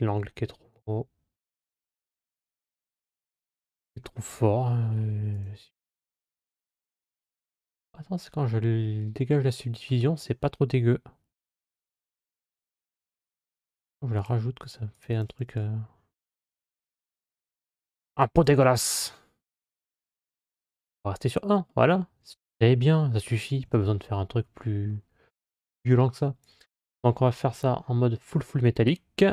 L'angle qui est trop gros. C'est trop fort. Hein, Attends, c'est quand je dégage la subdivision, c'est pas trop dégueu. Je la rajoute que ça fait un truc... euh, Un pot dégueulasse On va rester sur 1, voilà. C'est bien, ça suffit, pas besoin de faire un truc plus violent que ça. Donc on va faire ça en mode full full métallique.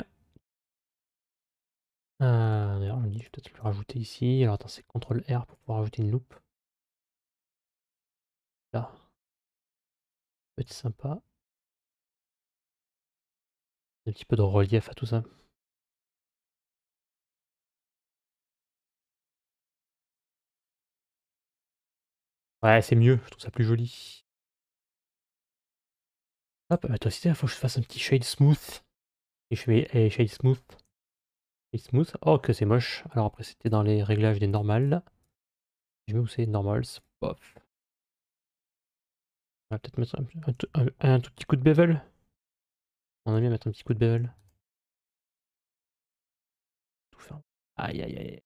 Euh, D'ailleurs, je me dis, je vais peut-être le rajouter ici. Alors attends, c'est CTRL R pour pouvoir rajouter une loupe. Là. Ça peut être sympa. Un petit peu de relief à tout ça. Ouais, c'est mieux, je trouve ça plus joli. Hop, bah toi aussi, il faut que je fasse un petit shade smooth. Et je fais shade smooth. Smooth. Oh, que c'est moche. Alors après, c'était dans les réglages des normales. Je mets où c'est normals. Pof. On va peut-être mettre un, tout petit coup de bevel. On a bien mettre un petit coup de bevel. Tout faire. Aïe aïe aïe.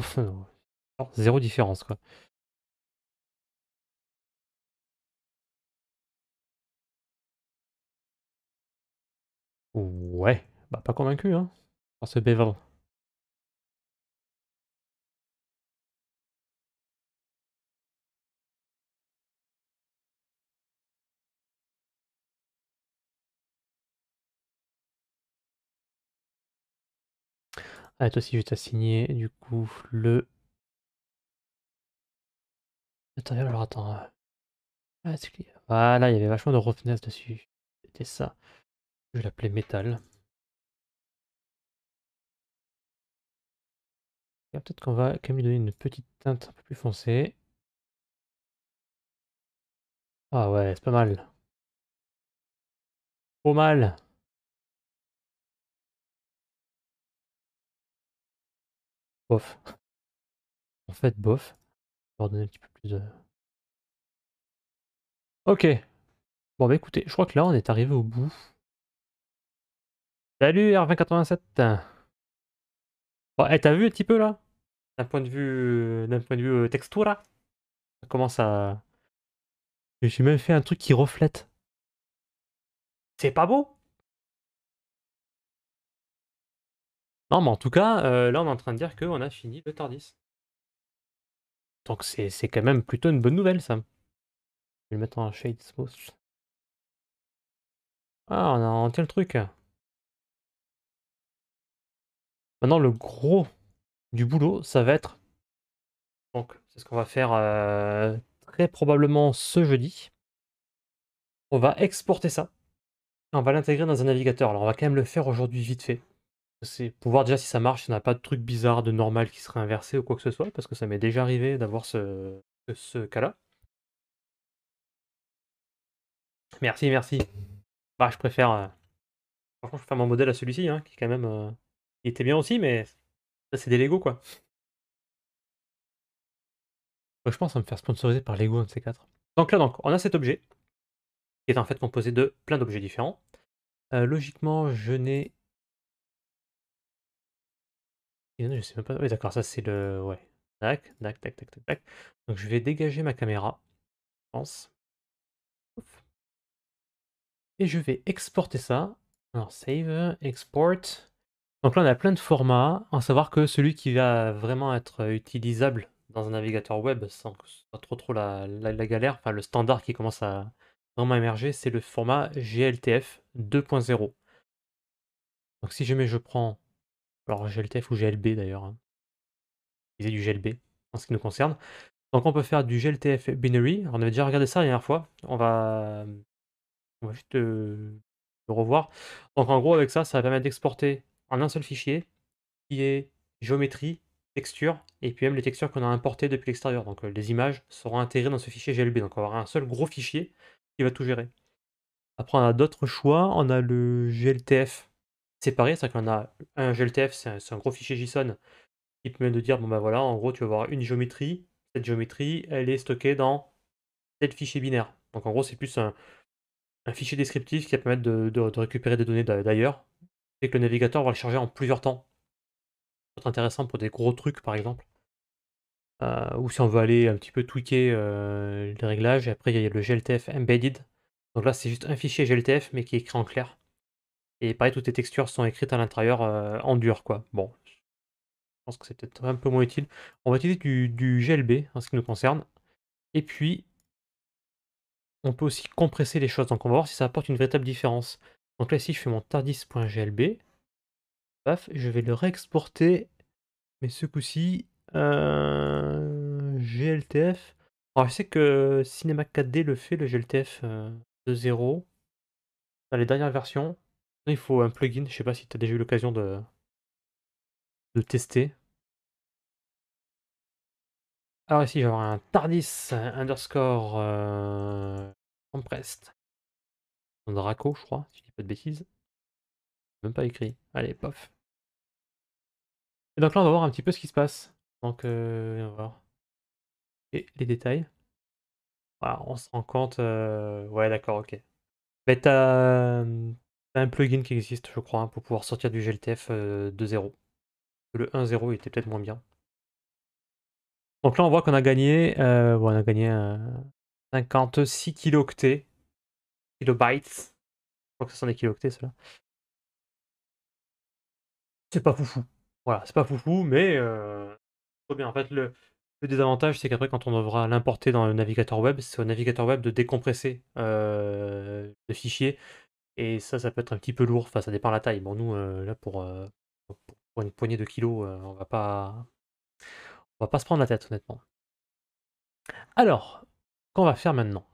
zéro différence quoi. Ouais, bah pas convaincu hein, par ce bevel. Ah, toi aussi, je vais t'assigner du coup le. Attends, alors attends. euh. Ah. Voilà, il y avait vachement de roughness dessus. C'était ça. Je l'appeler métal. Et Peut-être qu'on va quand même lui donner une petite teinte un peu plus foncée. Ah ouais, c'est pas mal. Pas mal. Bof. En fait, bof. On va donner un petit peu plus de... Ok. Bon bah écoutez, je crois que là on est arrivé au bout. Salut R2087 Bon, t'as vu un petit peu là? D'un point de vue, d'un point de vue euh, textura Ça commence à... J'ai même fait un truc qui reflète. C'est pas beau? Non mais en tout cas, euh, là on est en train de dire qu'on a fini le Tardis. Donc c'est quand même plutôt une bonne nouvelle ça. Je vais le mettre en shade smooth. Ah, on a inventé le truc. Maintenant, le gros du boulot, ça va être. Donc, c'est ce qu'on va faire euh, très probablement ce jeudi. On va exporter ça. On va l'intégrer dans un navigateur. Alors, on va quand même le faire aujourd'hui vite fait. C'est pour voir déjà si ça marche, si on n'a pas de truc bizarre de normal qui serait inversé ou quoi que ce soit, parce que ça m'est déjà arrivé d'avoir ce, cas-là. Merci, merci. Bah, je préfère. euh, Franchement, je préfère mon modèle à celui-ci, hein, qui est quand même. euh, était bien aussi, mais ça, c'est des Lego, quoi. Ouais, je pense à me faire sponsoriser par Lego, un de ces quatre. Donc là, donc, on a cet objet, qui est en fait composé de plein d'objets différents. Euh, logiquement, je n'ai. Je sais même pas. Oui, d'accord, ça c'est le. Ouais. Tac, tac, tac, tac, tac. Donc je vais dégager ma caméra, je pense. Et je vais exporter ça. Alors, save, export. Donc là, on a plein de formats. À savoir que celui qui va vraiment être utilisable dans un navigateur web sans que ce soit trop trop la, la- la galère, enfin le standard qui commence à vraiment émerger, c'est le format GLTF 2.0. Donc si jamais je prends, alors GLTF ou GLB d'ailleurs, hein, utiliser du GLB en ce qui nous concerne. Donc on peut faire du GLTF binary. On avait déjà regardé ça la dernière fois. On va, on va juste euh, le revoir. Donc en gros avec ça, ça va permettre d'exporter en un seul fichier qui est géométrie, texture, et puis même les textures qu'on a importées depuis l'extérieur. Donc euh, les images seront intégrées dans ce fichier GLB. Donc on va avoir un seul gros fichier qui va tout gérer. Après on a d'autres choix. On a le GLTF séparé, c'est-à-dire qu'on a un GLTF, c'est un, c'est gros fichier JSON qui permet de dire, bon ben voilà, en gros tu vas avoir une géométrie, cette géométrie, elle est stockée dans tel fichier binaire. Donc en gros c'est plus un, fichier descriptif qui va permettre de récupérer des données d'a d'ailleurs et que le navigateur va le charger en plusieurs temps. Être intéressant pour des gros trucs, par exemple. Heu, ou si on veut aller un petit peu tweaker, heu, les réglages après il y a le GLTF embedded. Donc là, c'est juste un fichier GLTF mais qui est écrit en clair et pareil, toutes les textures sont écrites à l'intérieur, heu, en dur, quoi. Bon, je pense que c'est peut-être un peu moins utile. On va utiliser du GLB en ce qui nous concerne et puis on peut aussi compresser les choses, donc on va voir si ça apporte une véritable différence. Donc là, ici, je fais mon tardis.glb. Paf, je vais le réexporter, mais ce coup-ci, heu, GLTF. Alors je sais que Cinema 4D le fait, le GLTF, heu, 2.0. Dans les dernières versions. Il faut un plugin, je sais pas si tu as déjà eu l'occasion de de tester. Alors ici, avoir un tardis underscore heu, compressed. Draco, je crois, si je dis pas de bêtises. Même pas écrit. Allez, pof. Et donc là, on va voir un petit peu ce qui se passe. Donc, euh, on va voir. Et les détails. Voilà, on se rend compte. euh, Ouais, d'accord, ok. Mais t'as t'as un plugin qui existe, je crois, pour pouvoir sortir du GLTF euh, 2.0. Le 1.0 était peut-être moins bien. Donc là, on voit qu'on a gagné, euh, bon, on a gagné euh, 56 kilooctets, kilobytes. Je crois que ce sont des kilooctets, cela. C'est pas foufou. Voilà, c'est pas foufou, mais euh, trop bien. En fait, le, désavantage, c'est qu'après, quand on devra l'importer dans le navigateur web, c'est au navigateur web de décompresser euh, le fichier. Et ça, ça peut être un petit peu lourd. Enfin, ça dépend de la taille. Bon, nous, euh, là, pour, euh, pour une poignée de kilos, euh, on va pas, on va pas se prendre la tête, honnêtement. Alors, qu'on va faire maintenant?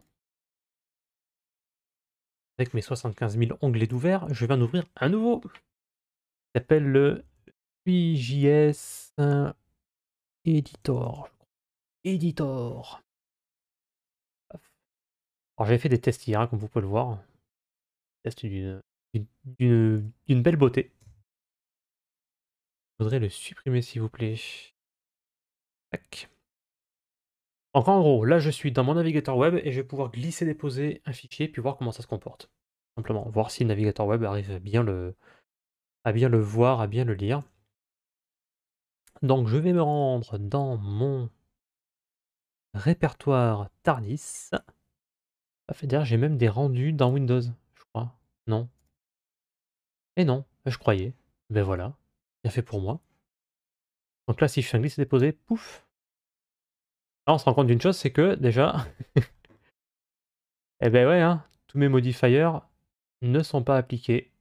Avec mes 75 000 onglets d'ouvert, je vais en ouvrir un nouveau. Il s'appelle le PJS Editor. Editor. Alors j'avais fait des tests hier, hein, comme vous pouvez le voir. D'une belle beauté. Je voudrais le supprimer s'il vous plaît. Tac. Donc en gros, là je suis dans mon navigateur web et je vais pouvoir glisser déposer un fichier puis voir comment ça se comporte. Simplement, voir si le navigateur web arrive à bien le, voir, à bien le lire. Donc je vais me rendre dans mon répertoire TARDIS. D'ailleurs, j'ai même des rendus dans Windows. Non. Et non, je croyais. Ben voilà, bien fait pour moi. Donc là, si je fais un glisser déposer, pouf. Là, on se rend compte d'une chose, c'est que déjà, eh ben ouais, hein, tous mes modifiers ne sont pas appliqués.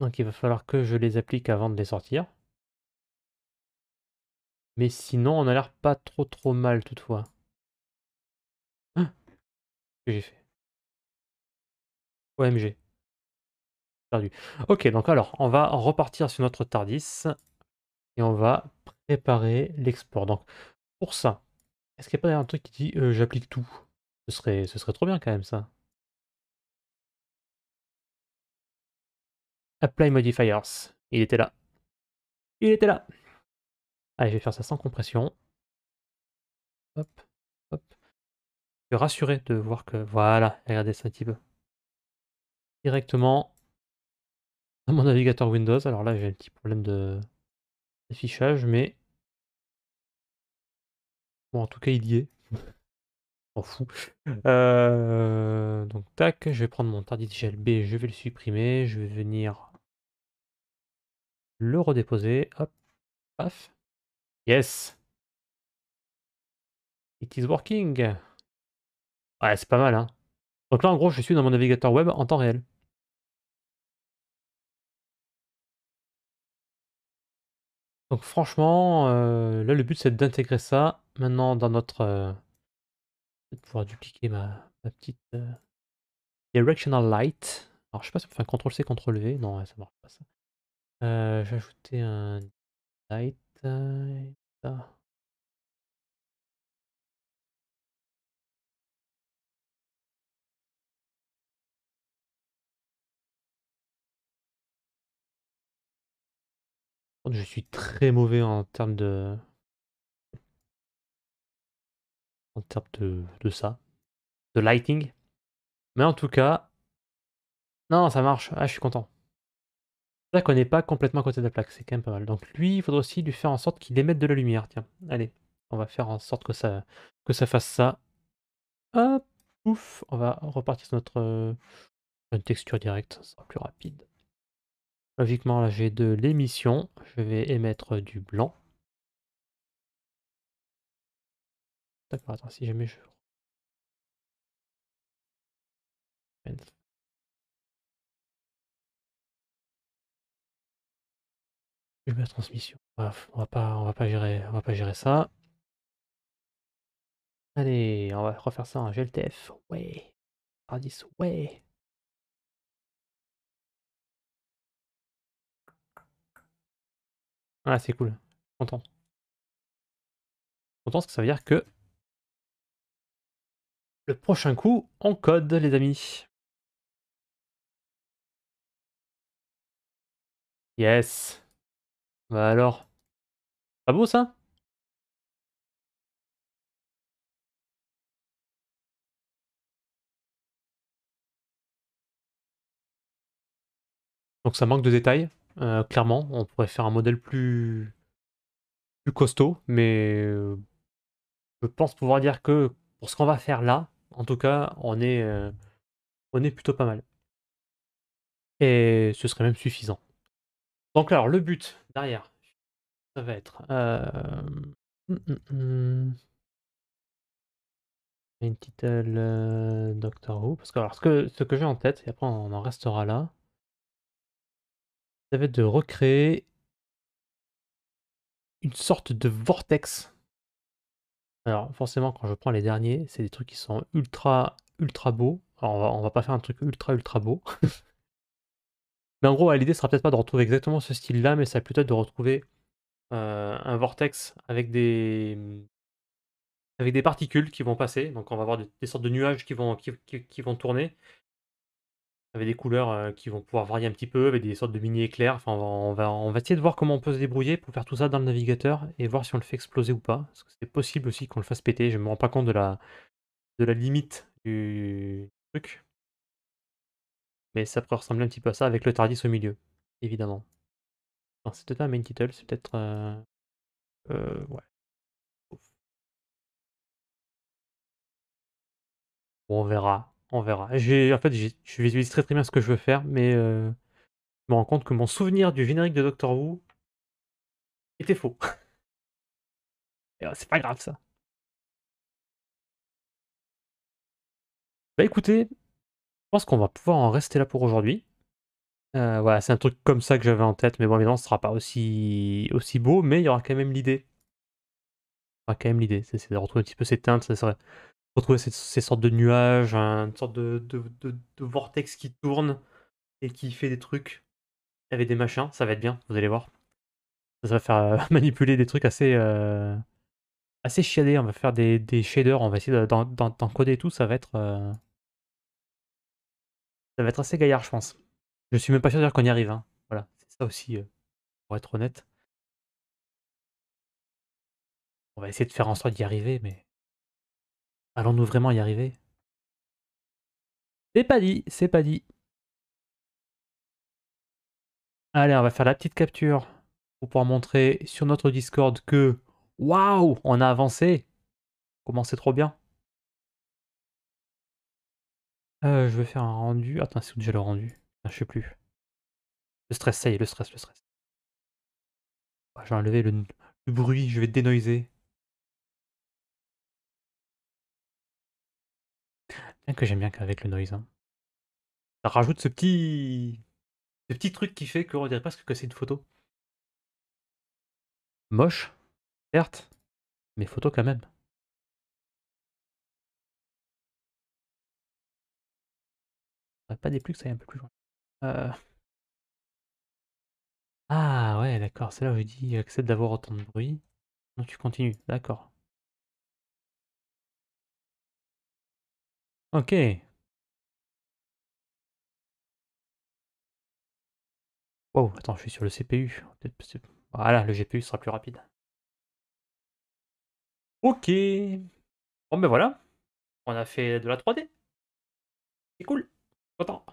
Donc il va falloir que je les applique avant de les sortir. Mais sinon, on a l'air pas trop trop mal toutefois. Hein que j'ai fait OMG. Perdu. Ok, donc alors, on va repartir sur notre TARDIS et on va préparer l'export. Donc, pour ça, est-ce qu'il n'y a pas un truc qui dit euh, j'applique tout? Ce serait, ce serait trop bien quand même ça. Apply modifiers. Il était là. Il était là. Allez, je vais faire ça sans compression. Hop, hop. Je suis rassuré de voir que... Voilà, regardez ça un petit peu. Directement dans mon navigateur Windows. Alors là, j'ai un petit problème de d'affichage, mais... Bon, en tout cas, il y est. On fout. Euh, donc, tac, je vais prendre mon tardis GLB, je vais le supprimer, je vais venir le redéposer. Hop, paf. Yes. It is working. Ouais, c'est pas mal, hein. Donc là, en gros, je suis dans mon navigateur web en temps réel. Donc franchement, euh, là, le but, c'est d'intégrer ça maintenant dans notre... Euh, de pouvoir dupliquer ma, petite... Euh, directional light. Alors, je sais pas si on fait un CTRL-C, CTRL-V. Non, ça marche pas, ça. Euh, je vais ajouter un light. Ça. Je suis très mauvais en termes de. En termes de, de ça. De lighting. Mais en tout cas, Non, ça marche. Ah, je suis content. C'est vrai qu'on n'est pas complètement à côté de la plaque, c'est quand même pas mal. Donc lui, il faudrait aussi lui faire en sorte qu'il émette de la lumière. Tiens, allez, on va faire en sorte que ça, que ça fasse ça. Hop, ouf, on va repartir sur notre euh, une texture directe, ça sera plus rapide. Logiquement, là j'ai de l'émission, je vais émettre du blanc. D'accord, attends, si jamais je... Je vais la transmission. Bref, on va pas, on va pas gérer, on va pas gérer ça. Allez, on va refaire ça en GLTF. Ouais. Ardis, ouais. Ah, c'est cool. Content. Content parce que ça veut dire que le prochain coup, on code, les amis. Yes. Bah alors. Pas beau ça? Donc ça manque de détails, euh, clairement. On pourrait faire un modèle plus, plus costaud, mais euh, je pense pouvoir dire que pour ce qu'on va faire là, en tout cas, on est, euh, on est plutôt pas mal. Et ce serait même suffisant. Donc alors, le but derrière, ça va être... Hum, hum, hum. Main title Doctor Who. Parce que, alors, ce que, ce que j'ai en tête, et après on en restera là, va être de recréer une sorte de vortex. Alors forcément quand je prends les derniers, c'est des trucs qui sont ultra ultra beaux. On va, pas faire un truc ultra ultra beau. mais en gros l'idée sera peut-être pas de retrouver exactement ce style là, mais ça va plutôt être de retrouver euh, un vortex avec des avec des particules qui vont passer. Donc on va avoir des, sortes de nuages qui vont, qui vont tourner avec des couleurs qui vont pouvoir varier un petit peu, avec des sortes de mini éclairs. Enfin, on va, on va, essayer de voir comment on peut se débrouiller pour faire tout ça dans le navigateur et voir si on le fait exploser ou pas. Parce que c'est possible aussi qu'on le fasse péter. Je me rends pas compte de la, de la limite du truc. Mais ça pourrait ressembler un petit peu à ça avec le Tardis au milieu, évidemment. C'est peut-être un main title, c'est peut-être. Euh, euh, ouais. Bon, on verra. On verra. En fait, je visualise très très bien ce que je veux faire, mais euh, je me rends compte que mon souvenir du générique de Doctor Who était faux. c'est pas grave ça. Bah écoutez, je pense qu'on va pouvoir en rester là pour aujourd'hui. Euh, voilà, c'est un truc comme ça que j'avais en tête, mais bon, évidemment, ce sera pas aussi, aussi beau, mais il y aura quand même l'idée. Il y aura quand même l'idée, c'est de retrouver un petit peu ces teintes, ça serait retrouver ces, sortes de nuages, une sorte de, vortex qui tourne et qui fait des trucs avec des machins, ça va être bien, vous allez voir. Ça, va faire euh, manipuler des trucs assez, euh, assez on va faire des, shaders, on va essayer d'en coder et tout, ça va être... Euh, ça va être assez gaillard, je pense. Je suis même pas sûr de dire qu'on y arrive. Hein. Voilà, c'est ça aussi, pour être honnête. On va essayer de faire en sorte d'y arriver, mais... Allons-nous vraiment y arriver? C'est pas dit, c'est pas dit. Allez, on va faire la petite capture pour pouvoir montrer sur notre Discord que waouh, on a avancé. Comment c'est trop bien. Euh, je vais faire un rendu. Attends, c'est où déjà le rendu? Je sais plus. Le stress, ça y est, le stress, le stress. Ah, je vais enlever le, le bruit, je vais dénoiser. Que j'aime bien qu'avec le noise. Hein. Ça rajoute ce petit... ce petit truc qui fait qu'on dirait presque que c'est une photo. Moche, certes, mais photo quand même. Pas des plus que ça aille un peu plus loin. Euh. Ah ouais, d'accord, c'est là où je dis accepte d'avoir autant de bruit. Non, tu continues, d'accord. OK. Wow, attends, je suis sur le CPU. Voilà, le GPU sera plus rapide. OK. Bon ben voilà, on a fait de la 3D. C'est cool, content.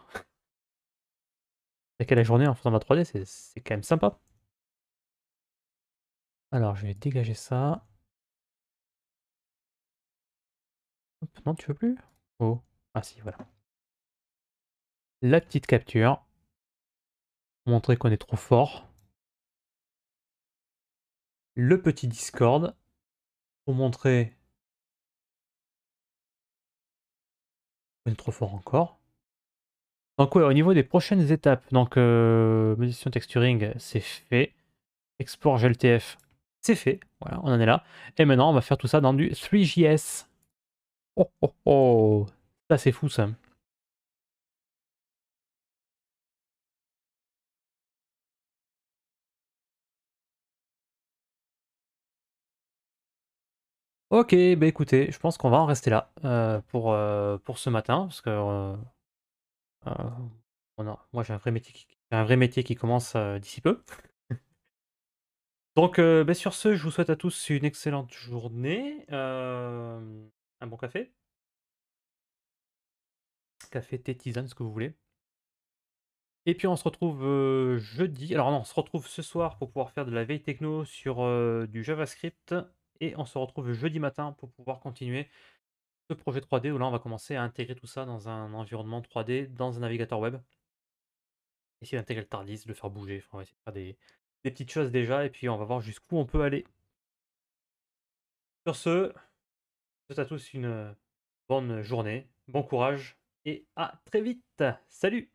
Attaquer la journée en faisant ma 3D, c'est c'est quand même sympa. Alors, je vais dégager ça. Non, tu veux plus? Oh, ah si, voilà. La petite capture. Montrer qu'on est trop fort. Le petit Discord. Pour montrer qu'on trop fort encore. Donc ouais, au niveau des prochaines étapes, donc euh, modélisation texturing, c'est fait. Export GLTF, c'est fait. Voilà, on en est là. Et maintenant, on va faire tout ça dans du 3JS. Oh oh oh Ça, c'est fou, ça. Ok, bah écoutez, je pense qu'on va en rester là euh, pour, euh, pour ce matin, parce que euh, moi j'ai un vrai métier qui, un vrai métier qui commence d'ici peu. Donc bah, sur ce, je vous souhaite à tous une excellente journée, bon café? Café, thé, tisane, ce que vous voulez. Et puis on se retrouve jeudi. Alors non, on se retrouve ce soir pour pouvoir faire de la veille techno sur du JavaScript et on se retrouve jeudi matin pour pouvoir continuer ce projet 3D où là on va commencer à intégrer tout ça dans un environnement 3D, dans un navigateur web. Essayer d'intégrer le TARDIS, de le faire bouger, enfin, on va essayer de faire des, petites choses déjà et puis on va voir jusqu'où on peut aller. Sur ce, souhaite à tous une bonne journée, bon courage et à très vite. Salut